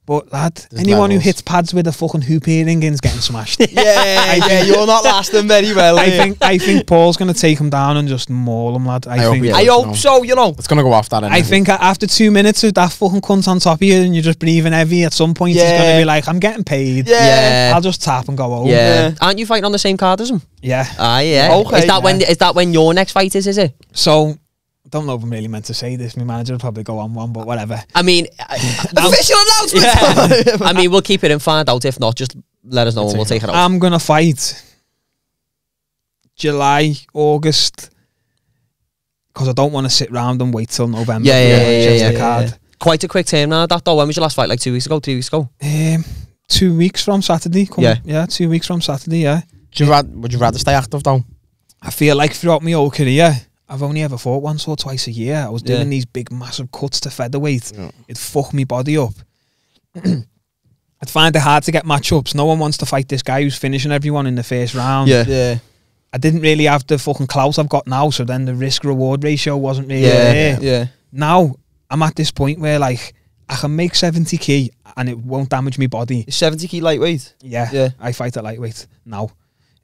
But lad, There's anyone who hits pads with a fucking hoop earring is getting smashed. Yeah, yeah, you're not lasting very well. I think I think Paul's going to take him down and just maul him, lad. I, I hope think. he I does, hope no. so, you know. It's gonna go off that. I think after two minutes of that fucking cunt on top of you and you're just breathing heavy, at some point he's gonna be like, I'm getting paid. Yeah. Yeah. I'll just tap and go home. Yeah. Yeah. Aren't you fighting on the same card as him? Yeah. Ah, yeah. Okay. Is that when? Is that when your next fight is? Is it? So, I don't know if I'm really meant to say this. My manager will probably go on one, but whatever. I mean, Official announcement! I mean, we'll keep it and find out. If not, just let us know and we'll take it out. I'm gonna fight July, August, because I don't want to sit round and wait till November. Yeah, yeah, for yeah, yeah, the yeah, card. Quite a quick time now. That though. When was your last fight? Like two weeks ago. Two weeks ago. Um, two weeks from Saturday. Come Yeah. yeah, two weeks from Saturday. Yeah, Would you, rather, would you rather stay active though? I feel like throughout my whole career, I've only ever fought once or twice a year. I was doing Yeah. these big, massive cuts to featherweight. Yeah. It fucked me body up. I'd find it hard to get matchups. No one wants to fight this guy who's finishing everyone in the first round. Yeah. yeah. I didn't really have the fucking clout I've got now, so then the risk reward ratio wasn't really Yeah. there. Yeah. Now I'm at this point where like I can make 70k and it won't damage my body. Is 70 key lightweight? Yeah, Yeah. I fight at lightweight now.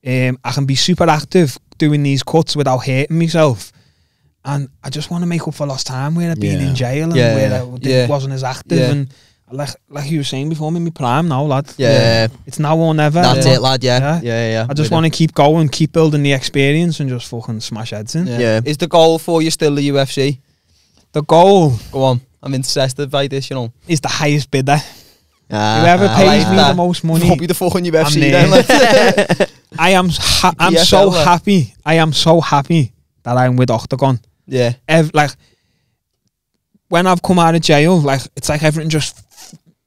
Um, I can be super active doing these cuts without hurting myself. And I just want to make up for lost time where I've been Yeah. in jail and Yeah, where I yeah. wasn't as active. Yeah. And like like you were saying before, I'm in my prime now, lad. Yeah. It's now or never. That's I it, lad. Yeah. Yeah. Yeah. Yeah. yeah. I just want to keep going, keep building the experience and just fucking smash heads in. Yeah. Yeah. Is the goal for you still the UFC? The goal Go on. I'm interested by this, you know. is the highest bidder. Ah, Whoever pays like me that. the most money, Won't be the fucking UFC there. then. Like. I am ha- I'm so PFL, like. happy. I am so happy that I'm with Oktagon. Yeah. Ev- like when I've come out of jail, like it's like everything just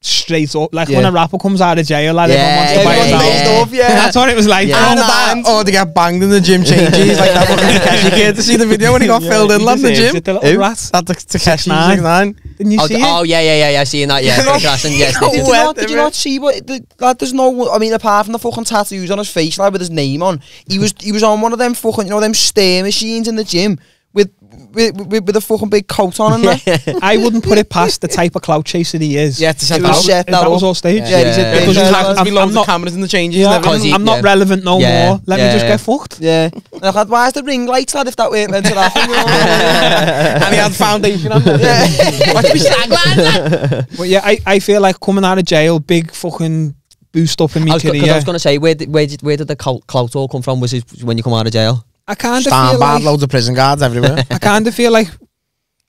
straight up. Like when Yeah. a rapper comes out of jail, like Yeah, everyone wants to buy his yeah, album. off, yeah. That's what it was like. Yeah. And that, or to get banged in the gym changes like that fucking Tekashi kid to see the video when he got filled in lad in the gym. it, the Who? rat. That the Tekashi 6ix9ine. 6ix9ine. Didn't you Oh, see d- it? oh yeah, yeah, yeah, yeah. Seeing that, yeah. You know- Dick Grayson, yes, Did you, not, did you not see what the, lad? There's no. I mean, apart from the fucking tattoos on his face, lad, with his name on, he was he was on one of them fucking you know them stair machines in the gym with with, with, with a fucking big coat on and that. I wouldn't put it past the type of cloud chaser he is. Yeah, to set that was up. set that that was all staged. Yeah, he's a Yeah. Because man. he's There's I'm- be loads I'm of not- cameras in the changes Yeah, and Cause everything. he- I'm not yeah. relevant no Yeah, more. Let me just get fucked. Yeah. And I thought, why's the ring lights, lad, if that weren't meant to happen? And he had foundation on there. yeah. Watch me slag, lad. But yeah, I, I feel like coming out of jail, big fucking boost up in I my was, go- career. I was going to say, where did, where did where did the clout clout all come from? Was it when you come out of jail? I kind of Stand feel bad, like loads of prison guards everywhere. I kind of feel like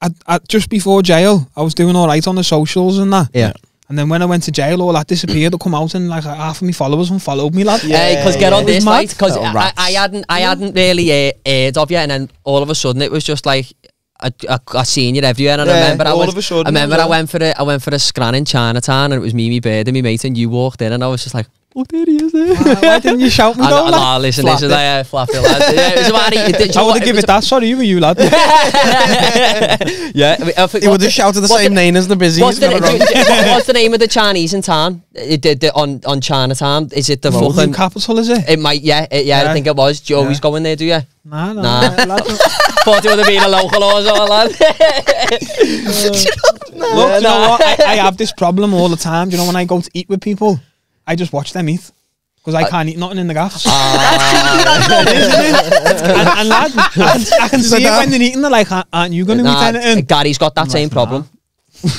I, I, just before jail, I was doing all right on the socials and that. Yeah. And then when I went to jail, all that disappeared. I come out and like half of my followers unfollowed me, lad. Yeah, because get yeah. on this, mad. right? Because Little I. I hadn't, I hadn't really uh, heard of you, and then all of a sudden it was just like I, I, I seen you everywhere, and Yeah, I remember I all went, of a sudden, I remember I went for a, I went for a scran in Chinatown, and it was me, me bird, and me mate, and you walked in, and I was just like, there he is there. Why, why didn't you shout me I, though, I, lad? no, listen, Flappy. listen, I uh, flappy lad. Yeah, it was about it. Did, I would have given it that. Sorry, who were you, lad? yeah, I mean, I think- he would have shouted the what's same name as the busy. What's the, do- do- what's the name of the Chinese in town? It, the, the, on on Chinatown? Is it the Loading fucking? capital, is it? It might, yeah, it, yeah, I think it was. Do you always go in there? Do you? Nah, nah. Nah. lad. Thought it would have been a local or something, lad. Look, you know what? I, I have this problem all the time. Do you know when I go to eat with people, I just watch them eat because I can't eat nothing in the gaffs. Ah. and, and lad, I can, I can see it that? when they're eating. They're like, "Ah, "Aren't you going to Nah, eat anything?" Gary's got that same problem. Do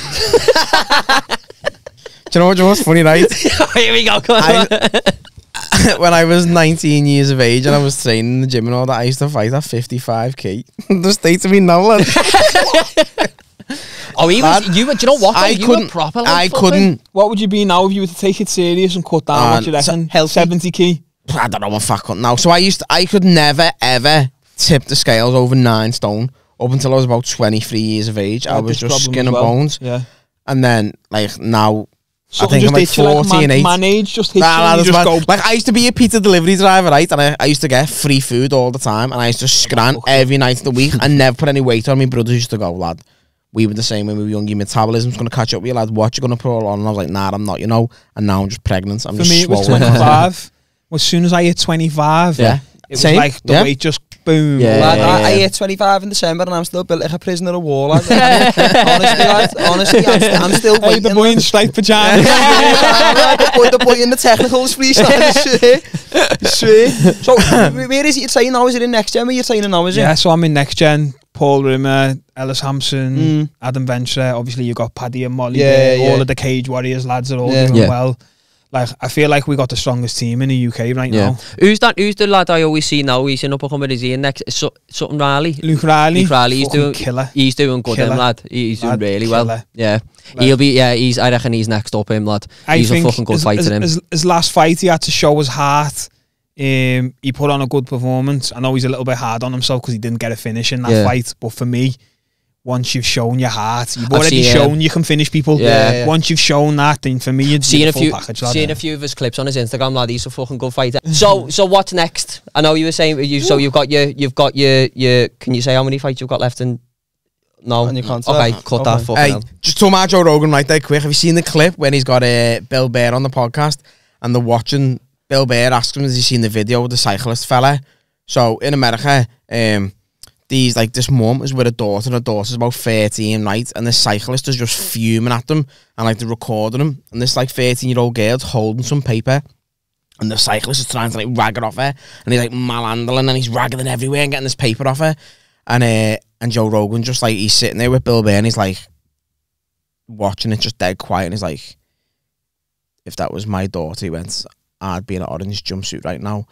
you know what? Do you what's funny, right? Here we go. Come on. I, when I was 19 years of age and I was training in the gym and all that, I used to fight at 55k. the state of me now, lad. Oh, he was. You were. Do you know what? though? I you couldn't. Were proper, like, I fucking- couldn't. What would you be now if you were to take it serious and cut down? Uh, what do you so- reckon? healthy. Seventy key. I don't know. I'm fat cunt now. So I used. To, I could never ever tip the scales over nine stone up until I was about 23 years of age. I had was just skin and well. bones. Yeah. And then like now. Something think I'm like hits you 40 like and man, eight. man age just hits Nah, you nah, and you just go. Like I used to be a pizza delivery driver, right? And I, I used to get free food all the time, and I used to scran fuck. every night of the week. and never put any weight on. My brothers used to go, lad. We were the same when we were young. Your metabolism's gonna catch up with you, lad. What you gonna put all on? And I was like, nah, I'm not. You know. And now I'm just pregnant. I'm For just me, it was swollen. 25. As soon as I hit 25, Yeah. it was Same, like the yeah. weight just boom. Yeah. Lad, I, I hit 25 in December and I'm still built like a prisoner of war, lad. honestly, lad, honestly, I'm, st- I'm still Hey, waiting. the boy in striped pajamas. the, boy, the boy in the technicals freestyle. Sweet. Sweet. So, wh- where is it you're training now? Is it in next gen? Where you're training now, is it? yeah, so I'm in next gen. Paul Rimmer, Ellis Hampson, Mm. Adam Venture. Obviously, you've got Paddy and Molly. Yeah, there. yeah. All of the Cage Warriors lads are all Yeah. doing Yeah. well. Like I feel like we got the strongest team in the UK right Yeah. now. Who's that? Who's the lad I always see now? He's in upper coming. Is he in next? So, something Riley. Luke Riley, Luke Riley, he's doing- killer. He's doing good, Killer. him lad. He- He's doing Lad, really well. Yeah, Like- he'll be. Yeah, he's. I reckon he's next up him, lad. I he's a fucking good his, fighter. his, him. his, his last fight, he had to show his heart. Um, he put on a good performance. I know he's a little bit hard on himself because he didn't get a finish in that Yeah. fight. But for me, once you've shown your heart, you've already seen, shown you can finish people. Yeah. Yeah. Once you've shown that, then for me, you'd Seen a full few, package, lad. seen a few of his clips on his Instagram, lad. He's a fucking good fighter. so, so what's next? I know you were saying you. So you've got your, you've got your, your. Can you say how many fights you've got left? And no, On your contract? Okay, cut that. Okay. Fucking Hey, hell. just talking about Joe Rogan right there, quick. Have you seen the clip when he's got uh, Bill Burr on the podcast and they're watching Bill Burr asks him, has he seen the video with the cyclist fella? So in America, um, these like this mum is with a daughter, and her daughter's about 13, right? And the cyclist is just fuming at them and like they're recording him. And this like 13 year old girl's holding some paper. And the cyclist is trying to like rag it off her, and he's like malhandling, and he's ragging everywhere and getting this paper off her. And uh, and Joe Rogan just like he's sitting there with Bill Burr, and he's like watching it just dead quiet, and he's like, "If that was my daughter," he went, "I'd be in an orange jumpsuit right now."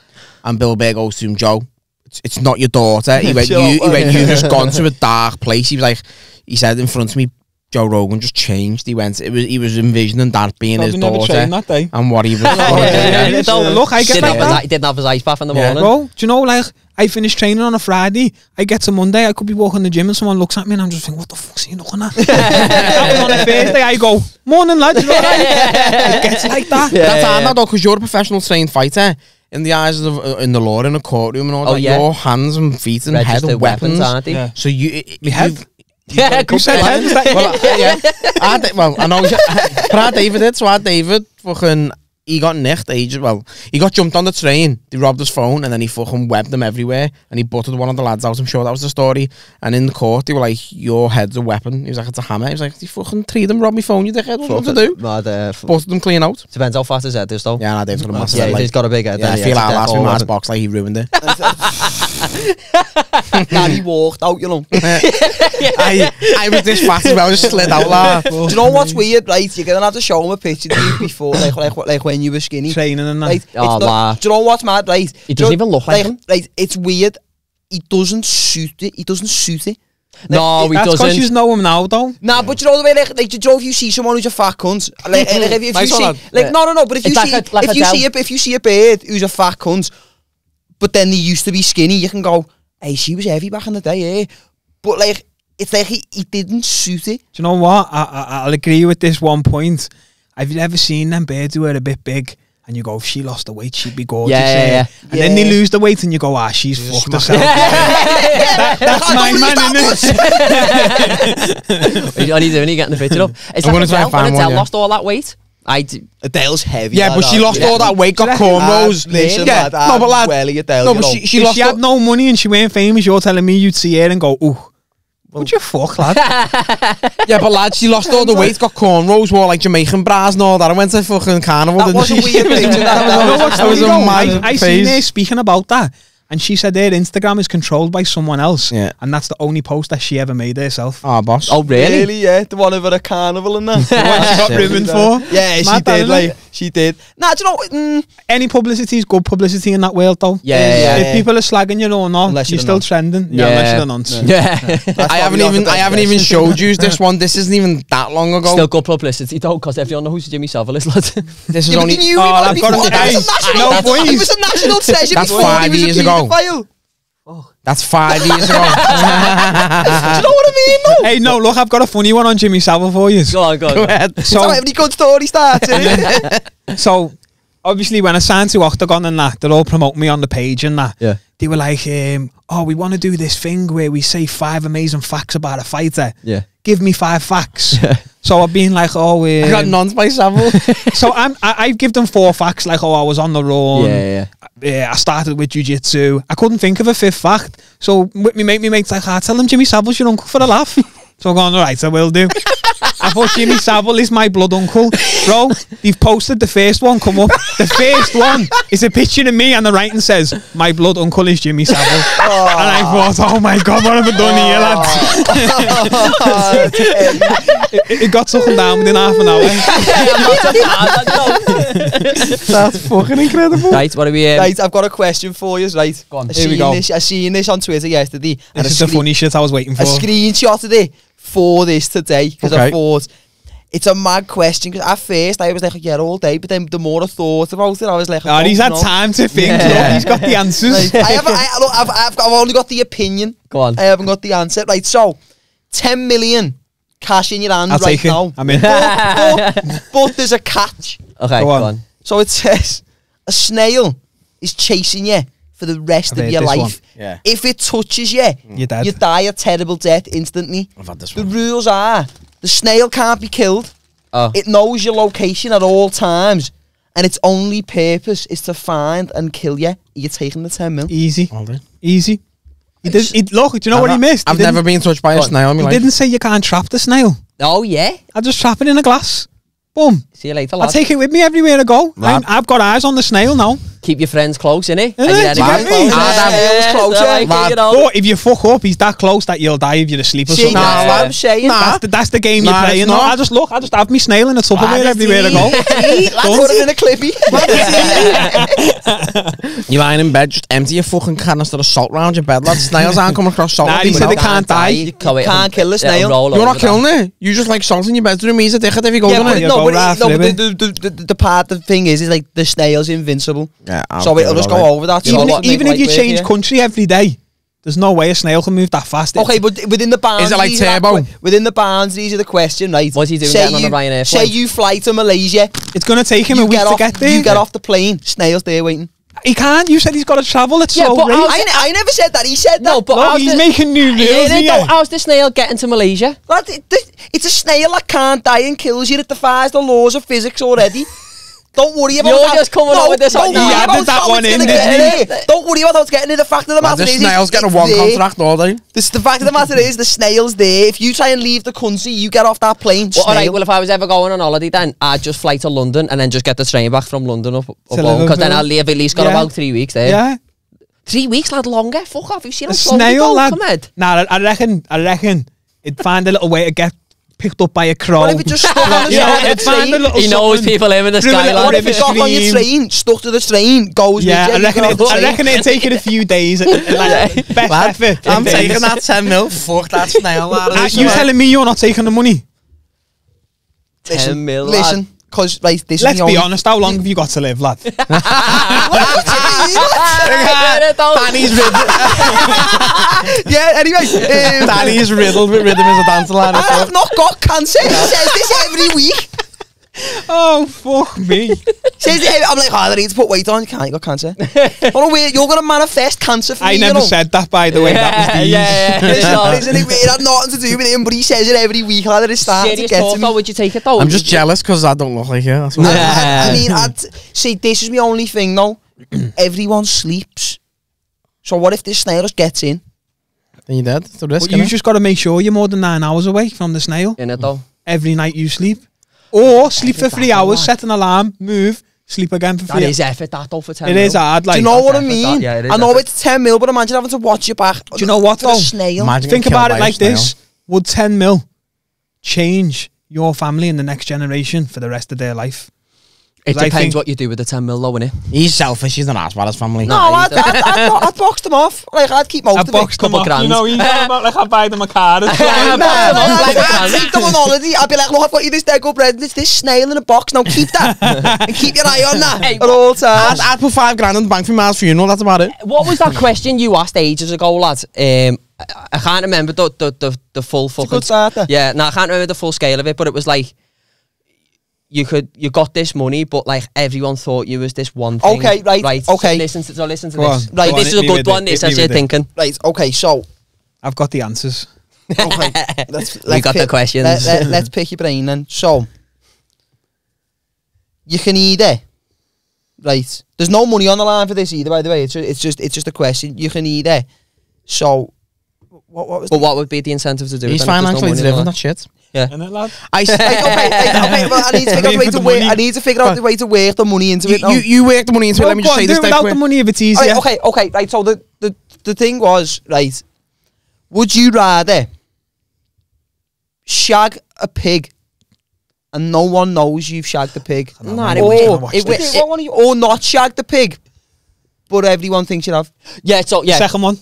And Bill Burr goes to him, "Joe, it's, it's not your daughter." He went, "You, he went, man." you just gone to a dark place." He was like, he said in front of me, Joe Rogan just changed. He went, it was he was envisioning that being his Probably never daughter that day. and what he was. Yeah, gonna yeah, yeah. Look, I get didn't like have his, that. he didn't have his ice bath in the Yeah. morning. Bro, do you know, like, I finish training on a Friday, I get to Monday, I could be walking the gym and someone looks at me and I'm just thinking, what the fuck's he looking at? that was on a Thursday, I go, morning lad, you know right? It gets like that. Yeah, That's hard now, though, because you're a professional trained fighter. In the eyes of uh, in the law, in a courtroom and all Oh, that, yeah. your hands and feet and head Registered are weapons. weapons, aren't they? Yeah. So you, Me you've- Yeah, Who said head? Was that- well, uh, yeah. I, di- well, I know. But our David did. So our David fucking he got nicked ages. Well, he got jumped on the train. They robbed his phone, and then he fucking webbed them everywhere. And he butted one of the lads out. I'm sure that was the story. And in the court, they were like, "Your head's a weapon." He was like, "It's a hammer." He was like, "You fucking three of them robbed my phone. You dickhead. What do you want to do?" Mad, uh, Butted them clean out. depends how fast his head is though. Yeah, nah, Dave's got a massive yeah, head. he's Like, got a big head. yeah, I feel like last Mars box, like he ruined it. Daddy walked out, you know. I, I was this fast as well, just slid out like. Do you know what's weird, right? You're gonna have to show him a picture before, like, like, like when you were skinny. Training and that. Right? It's Oh, not- nah. do you know what's mad, right? He Do doesn't even look like him. Right, it's weird. He doesn't suit it. He doesn't suit it. No, he That's because doesn't. Because you know him now, though. Nah, but you know the way, like, like, do you know if you see someone who's a fat cunt, like, like if, if you see, like, Yeah. no, no, no, but if you It's see, like a- like if you Del. see a, if you see a bird who's a fat cunt, but then they used to be skinny, you can go, hey, she was heavy back in the day, eh? But like, it's like he, he didn't suit it. Do you know what? I, I, I'll agree with this one point. Have you ever seen them birds who are a bit big? And you go, if she lost the weight, she'd be gorgeous. Yeah, yeah, eh?" yeah. And then they lose the weight, and you go, ah, she's fucked herself. That's That's my man, innit? What are you doing? Are you getting the picture up? It's I'm like gonna try Adele, find when one, Adele lost all that weight. I d- Adele's heavy. Yeah, but she lost Yeah. all that weight, got Lad, cornrows. Listen, yeah, lad, no, but lad, welly Adele, no, you but know. she, she lost. she had no money and she weren't famous, you're telling me you'd see her and go, ooh, would you fuck, lad? yeah, but lad, she lost all the weight, got cornrows, wore like Jamaican bras and all that. I went to fucking carnival. That didn't was a she? weird picture. That, You that what's that was funny a though? mad I, I seen phase. her speaking about that, and she said her Instagram is controlled by someone else, Yeah. and that's the only post that she ever made herself. Ah, boss. oh really? yeah, the one over a carnival and that. What she got Shit. ribbon for? Yeah, she Mad, did. Like it? She did. Nah, do you know? Mm, Any publicity is good publicity in that world, though. Yeah, yeah, yeah. If people are slagging you or not, Unless you're you're still not. trending. Yeah, unless you're nonce. Yeah. that's I haven't even I haven't even showed you this one. This isn't even that long ago. Still good publicity though, because everyone knows who Jimmy Savile is, lad. this is Yeah, but only you knew Oh, he was I've got before. it. Was a national. no boys. It was a national treasure That's before five he was years a ago. Paedophile. that's five years ago. Do you know what I mean? though? Hey, no, look, I've got a funny one on Jimmy Savile for you. go on, go Go on. ahead. So, not every good story starts. so obviously, when I signed to Oktagon and that, they're all promoting me on the page and that. Yeah. They were like, um, "Oh, we want to do this thing where we say five amazing facts about a fighter. Yeah. Give me five facts." so I've been like, "Oh, um, I got none by Savile. so I'm, I, I give them four facts, like, oh, I was on the run. Yeah, yeah, Yeah, I started with jiu-jitsu. I couldn't think of a fifth fact. So with me mate, me mate's like, ah, tell him Jimmy Savile's your uncle for a laugh. so I'm going, all right, I will do. I thought Jimmy Savile is my blood uncle. Bro, they've posted the first one come up. The first one is a picture of me and the writing says, my blood uncle is Jimmy Savile. And I thought, oh my God, what have I done here, lads? it, it got something down within half an hour. that's fucking incredible. right, what are we? Um, right, I've got a question for you. Right, Go on. I Here we go. This, I seen this on Twitter yesterday. and This I is the funny shit I was waiting for. I screenshotted it for this today because I thought it's a mad question. Because at first I was like, yeah, eh, all day, but then the more I thought about it, I was like, Oh, he's oh, had no. time to think. Yeah. Look, he's got the answers. Like, I haven't. I, look, I've, I've, I've only got the opinion. Go on. I haven't got the answer. Right, so ten million cash in your hand I'll right take it. now. I mean, in. But, but, but there's a catch. okay, Go go on. on. So it says a snail is chasing you for the rest I've of your life. one. Yeah. If it touches you, mm. You're dead. you die a terrible death instantly. I've had this The one. rules are the snail can't be killed. Oh. It knows your location at all times. And its only purpose is to find and kill you. You're taking the 10 mil. Easy. Hold it. Easy. He did, he, look, do you know what he missed? He I've didn't- never been touched by a snail in my He life. didn't say you can't trap the snail. Oh yeah. I just trap it in a glass. Boom. See you later, I'll take it with me everywhere I go. Lad. I, I've got eyes on the snail now. Keep your friends close, innit? Innit? And you're Do you ready me? Ah, Yeah, that feels yeah, like it, Lad. you know. But if you fuck up, he's that close that you'll die if you're asleep or See, something. that's Nah, what. I'm saying. Nah. That's the, that's the game Nah, you're it's playing. No, not. I just look, I just have me snail in a Tupperware everywhere I go. Let's put it in a clippy. You're lying in bed, just empty your fucking canister of salt round your bed, lad. Snails aren't coming across salt. Nah, he you, said they can't die. You can't, can't kill a snail. You're not killing it. You just like salt in your bedroom. He's a dickhead if you go yeah, on but, it. You no, go but, the part, the thing is, is like the snail's invincible. Yeah, I'll so it'll just go over that. So Even, if, even if you light change yeah. country every day, there's no way a snail can move that fast. It's- Okay, but within the boundaries, is of like Turbo? que- within the boundaries of the question, right? What's he doing Say getting on you, the Ryanair Say flight? you fly to Malaysia, it's going to take him a week get to get there. you get off the plane, snails there waiting. He can't. You said he's got to travel at Yeah, slow but rate. I, I never said that. He said No, that. but Look, how's he's the- making new rules Yeah, here. no, how's the snail getting to Malaysia? Lad, it- it- it's a snail that can't die and kills you. It defies the laws of physics already. Don't worry about You're that. just coming no, up with this Don't right worry now. You about that how one it's in, gonna didn't get you? there. Don't worry about how it's getting there. The fact of the matter the is, snail's getting a it's one there. contract all day. This, the fact of the matter is, the snail's there. If you try and leave the country, you get off that plane. Well, all right, snail. well, if I was ever going on holiday, then I'd just fly to London and then just get the train back from London up, up home. Because then Liverpool. I'll leave at least got Yeah. about three weeks there. Yeah. Three weeks, lad, longer. Fuck off. You seen A how slow they snail, go? lad. Come on. Nah, I I reckon, I reckon it'd find a little way to get picked up by a crow. What if it just stuck on the You know, side of the train? He knows something. people live in the Through a sky, little lad. What if it of got on your train, stuck to the train, goes Yeah, with I you, reckon, it, go I train. reckon it'd take it a few days. Like, best Lad, effort. I'm taking days. that 10 mil. Fuck that snail, lad. Uh, you telling me you're not taking the money? Listen, 10 mil, lad. listen, because right, this Let's is be honest. How long have you got to live, lad? What do you mean? Danny's riddled, yeah, anyway. Um, Danny's riddled with rhythm as a dancer, lad. I have not got cancer. He says this every week. Oh fuck me! Says it, I'm like, ah, oh, I need to put weight on. You can't, you got cancer. oh, no, wait, you're going to manifest cancer for I me, never you know. said that, by the way. That was Yeah, yeah, yeah. It's not, isn't it? It had nothing to do with him, but he says it every week. Lad, it's starting Serious to get talk, to me. would you take it, though? I'm just jealous because I don't look like you. That's I, why. I, I mean, I'd see, this is my only thing, though. Everyone sleeps. So what if this snail just gets in? Then you're dead. It's a risk, But you innit? just got to make sure you're more than nine hours away from the snail In it, though. every night you sleep, or sleep for three hours, set an alarm, move, sleep again for three. is effort, that, though, for 10 It mil. is hard. Do Like, you know what I effort, that- mean? yeah, it is I know effort. it's 10 mil, but imagine having to watch your back. Do you know what, a though? snail. Imagine think about it like this: Would ten mil change your family and the next generation for the rest of their life? It 'Cause I depends think- what you do with the 10 mil, though, innit? He's selfish. He's not as bad as family. No, Nah, I'd, I'd, I'd, I'd, I'd box them off. Like, I'd keep most I of it. boxed them couple off. grand. You know, he's all about like I'd buy them a car. It's like, Yeah, Nah, box them nah, off like, like a I'd can. take them on holiday. I'd be like, look, I've got you this Dego bread and it's this snail in a box. Now keep that. and keep your eye on that Hey, at all times. I'd, I'd put five grand in the bank for Miles' funeral. That's about it. What was that question you asked ages ago, lad? Um, I, I can't remember the, the, the, the full It's a fucking... good start there. Yeah, no, I can't remember the full scale of it, but it was like... You could, you got this money, but like everyone thought you was this one thing. Okay, right, right. okay. So listen to, so listen to Go this. on, Right, go this on, is a good one. it, This hit me as you're with it. thinking. Right, okay, so I've got the answers. okay, let's, We let's got the pick- questions. Let, let, let's pick your brain then. So you can either right. There's no money on the line for this either. By the way, it's ju- it's just it's just a question. You can either. So what what was? But what would be the incentive to do? it He's then if no financially money driven. on That shit. Isn't it, lad? I s- Right, okay, right, okay, well, I need to figure out the way to work. I need to figure out the way to work the money into you, it. now. you, you work the money into it. Well, Let me just on, say do this it without quick. the money if it's All easier. right, okay, okay, right. So the, the the thing was right. Would you rather shag a pig and no one knows you've shagged the pig, Nah, it or, would- it, it would- would- one of you- or not shag the pig, but everyone thinks you have? Yeah, so yeah, Second one,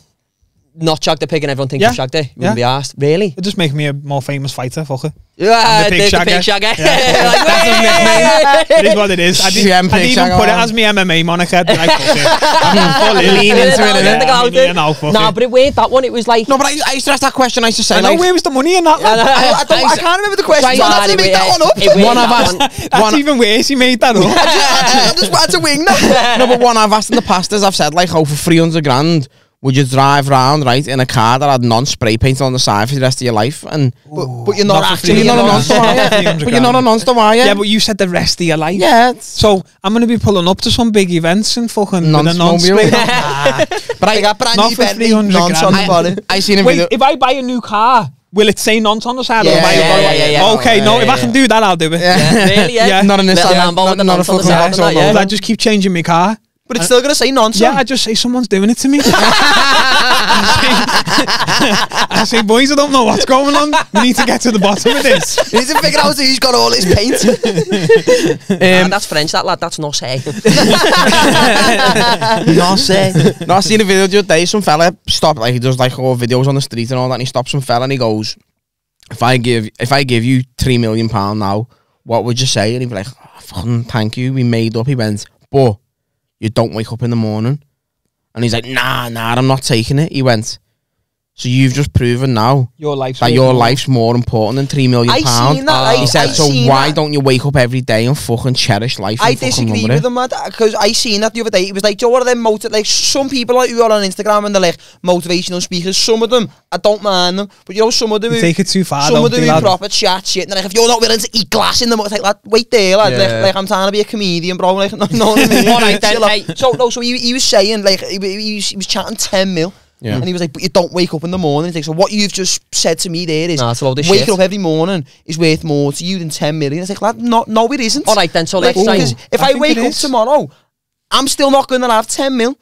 not shag the pig and everyone thinks Yeah, you shagged it. You yeah. wouldn't be asked. Really? it just make me a more famous fighter. Fuck it. Yeah, the pig the, the pig shagger. shagger. Yeah. Like, That's his nickname. It is what it is. I did, Gem I'd pig even shagger put it as my MMA moniker. I'd fuck it. I'm full in. Lean into it, Yeah, in now, fuck Nah, it. but it weird that one. It was like No, but I, I used to ask that question. I used to say I know like, where was the money in that? lad? I, I, don't, I can't remember the question. Right, so have to make that one up. One us- one. That's even worse. He made that up. I just wanted to wing that. no, but one I've asked in the past is I've said like, oh, for three hundred grand, would you drive round right in a car that had non-spray paint on the side for the rest of your life? And But, but you're not, Not actually. you're not a you know, non-star, are you? But you're not a grand. non-star, are you? yeah, but you said the rest of your life. yeah, So I'm gonna be pulling up to some big events and fucking with a Non-snowmobile. non-spray. Nah. but I I, got brand new for Bentley 300 nonce on the grand. body. I seen a Wait, video. if I buy a new car, will it say nonce on the side? Yeah, am yeah, yeah, yeah, yeah. Okay, no, Yeah, if I yeah, can do that, I'll do it. Yeah. really, yeah. Yeah. Not in this Little side, Lambo not, not a on the fucking side Vauxhall, and that, no. yeah. Will I just keep changing my car? But it's still going to say nonsense. Yeah, I just say someone's doing it to me. I say, boys, I don't know what's going on. We need to get to the bottom of this. You need to figure out who's got all his paint. Nah, Um, that's French. That lad. That's not say. no. No, I seen a video the other day. Some fella stopped, like he does like all videos on the street and all that. And he stops some fella and he goes, "If I give, if I give you three million pound now, what would you say?" And he'd be like, oh, "Fucking thank you, we made up." He went, "But you don't wake up in the morning." And he's like, "Nah, nah, I'm not taking it." He went, So you've just proven now Your life's that your more. life's more important than three million I pounds. seen that. I, He said, I so why that. don't you wake up every day and fucking cherish life? I and fucking disagree with it? him, man, because I seen that the other day. It was like, Joe, what are them motiv- like some people like who are on Instagram and they're like motivational speakers. Some of them, I don't mind them, but you know, some of them, You who, take it too far, some don't of them you, who lad? proper chat shit. And they're like, if you're not willing to eat glass in the morning, it's like, lad, wait there, lad. Yeah. Like, like, I'm trying to be a comedian, bro. Like, no, no, what I mean? Alright then, Chill out. hey. So no, so he, he was saying like he, he, was, he was chatting ten mil. Yeah. And he was like, but you don't wake up in the morning. He's like, so what you've just said to me there is Nah, it's a load of waking shit. up every morning is worth more to you than 10 million. It's like, lad, no, no it isn't. All right then, so let's because say if I I, wake up is. tomorrow, I'm still not going to have 10 mil.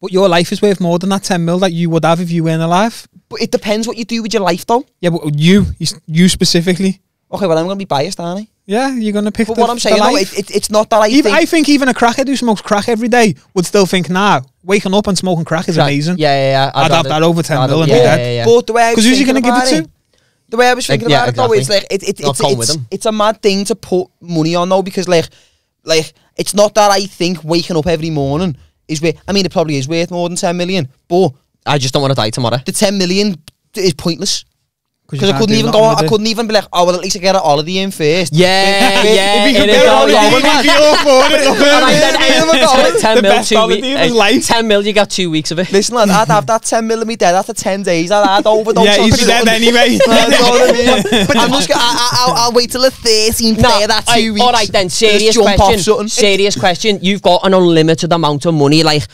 But your life is worth more than that 10 mil that you would have if you weren't alive. But it depends what you do with your life, though. Yeah, but you, you, you specifically. Okay, well, I'm going to be biased, aren't I? Yeah, you're going to pick But the, what I'm saying, no, life. it, it, it's not that I even, think... I think even a crackhead who smokes crack every day would still think, nah, waking up and smoking crack is amazing. Yeah, yeah, yeah. I'd have that over 10 rather- mil and yeah, be dead. Yeah, yeah. But the way I was Because who's he thinking going to give about it to? The way I was thinking yeah, about it, though, is like, it, it, Not it's, going it's, him. it's a mad thing to put money on, though, because, like, like it's not that I think waking up every morning is worth... I mean, it probably is worth more than 10 million, but I just don't want to die tomorrow. the 10 million is pointless. You Because I couldn't even go. On, I couldn't even be like, oh well, at least I get a holiday in first. Yeah, yeah. If you could get all all going. over, you'd be it. And I said, hey, Never go. t- 10 The mil, two weeks. of his life. 10 mil, you got two weeks of it. Listen, lad, I'd have that 10 millimeter dead after 10 days. I'd, I'd overdose. Yeah, he's dead anyway. That's what I mean. But I'm just. gonna- I, I, I'll, I'll wait till the 13th day of that two weeks. All right then, serious question. Serious question. You've got an unlimited amount of money, like,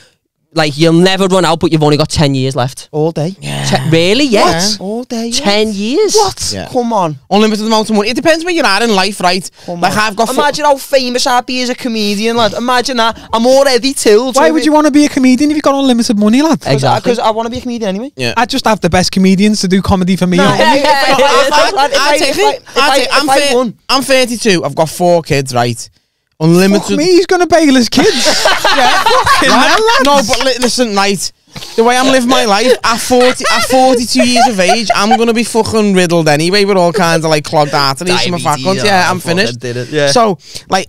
like you'll never run out, but you've only got 10 years left. all day. Te- really? Yes. All day. yeah. 10 years? What? Yeah. Come on. Unlimited amount of money. It depends where you're at in life, right? Come like on. I've got. fu- Imagine how famous I'd be as a comedian, lad. Imagine that. I'm already tilled. Why would you want to be a comedian if you've got unlimited money, lad? Exactly. Because I want to be a comedian anyway. yeah. I'd just have the best comedians to do comedy for me. Nah, only. if I- I- I- I'd- I- I'd take I- it. I'd I- take- I'm if I thir- won- I'm 32. I've got four kids, right? Unlimited. Fuck me, he's going to bail his kids. yeah, fucking Right? hell. No, but li- listen, right. The way I'm living my life at 40, at 42 years of age, I'm gonna be fucking riddled anyway with all kinds of like clogged arteries from my faculty. Yeah, I'm finished. Did it, yeah. So, like,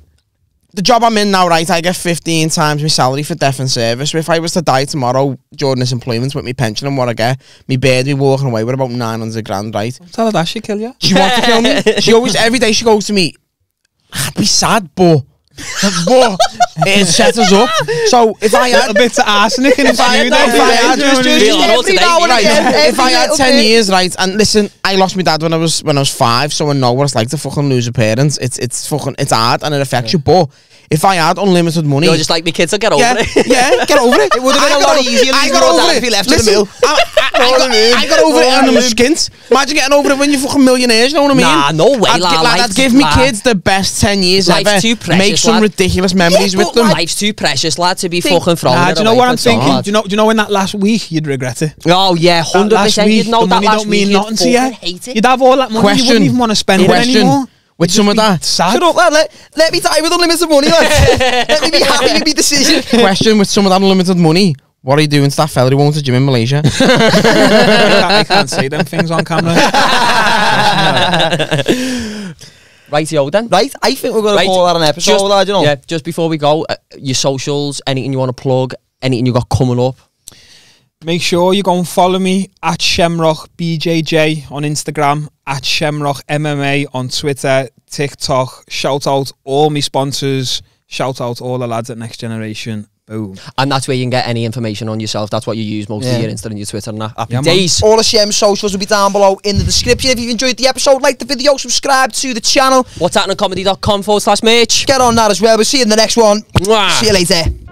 the job I'm in now, right? I get 15 times my salary for death and service. So if I was to die tomorrow this employment with my pension and what I get, me bird be walking away with about 900 grand, right? Tell her that she'd kill you. She wants to kill me. She always, every day she goes to me, I'd be sad, but, but it sets us up. So if I little a bit of arsenic in his If I had- food. no, if I had do you know just- what I just- mean? Feel every today, now and right? if I had 10 bit. years, right, and listen, I lost my dad when I was when I was five, so I know what it's like to fucking lose a parent. It's it's fucking it's hard and it affects you. But if I had unlimited money, You're just like, the kids will get over yeah, it. yeah, get over it. It would have been a lot easier I got over it if he left in the Listen, mill. I, I, I, got, I got over it and I'm skint. Imagine getting over it when you're fucking millionaires. You know what I mean? Nah, no way, I'd, lad, life's- I'd give me kids the best ten years Life's ever. too precious, Make some lad. ridiculous memories Yeah, with them. Life's too precious, lad, to be fucking throwing Nah, do you know what I'm thinking? hard. Do you know? Do you know in that last week you'd regret it? Oh yeah, hundred percent. You'd know the that last don't week. mean You'd nothing to you. hate it. You'd have all that money. You wouldn't even want to spend it anymore. With some of that. sad. Shut up, lad. Let, let me die with unlimited money, lad. let me be happy with my decision. Question with some of that unlimited money. What are you doing to that fella who owns a gym in Malaysia? I, can't, I say them things on camera. Rightio then. Right, I think we're going Right. to call that an episode, Just- lad, you know. Yeah, just before we go, uh, your socials, anything you want to plug, anything you got coming up. Make sure you go and follow me at Shemrock BJJ on Instagram, at Shemrock MMA on Twitter, TikTok. Shout out all my sponsors. Shout out all the lads at Next Generation. Boom. And that's where you can get any information on yourself. That's what you use most Yeah. of your Insta and your Twitter and that. Happy Yeah, man. days. All the Shem socials will be down below in the description. If you've enjoyed the episode, like the video, subscribe to the channel. What's happening comedy.com forward slash merch. Get on that as well. We'll see you in the next one. Mwah. See you later.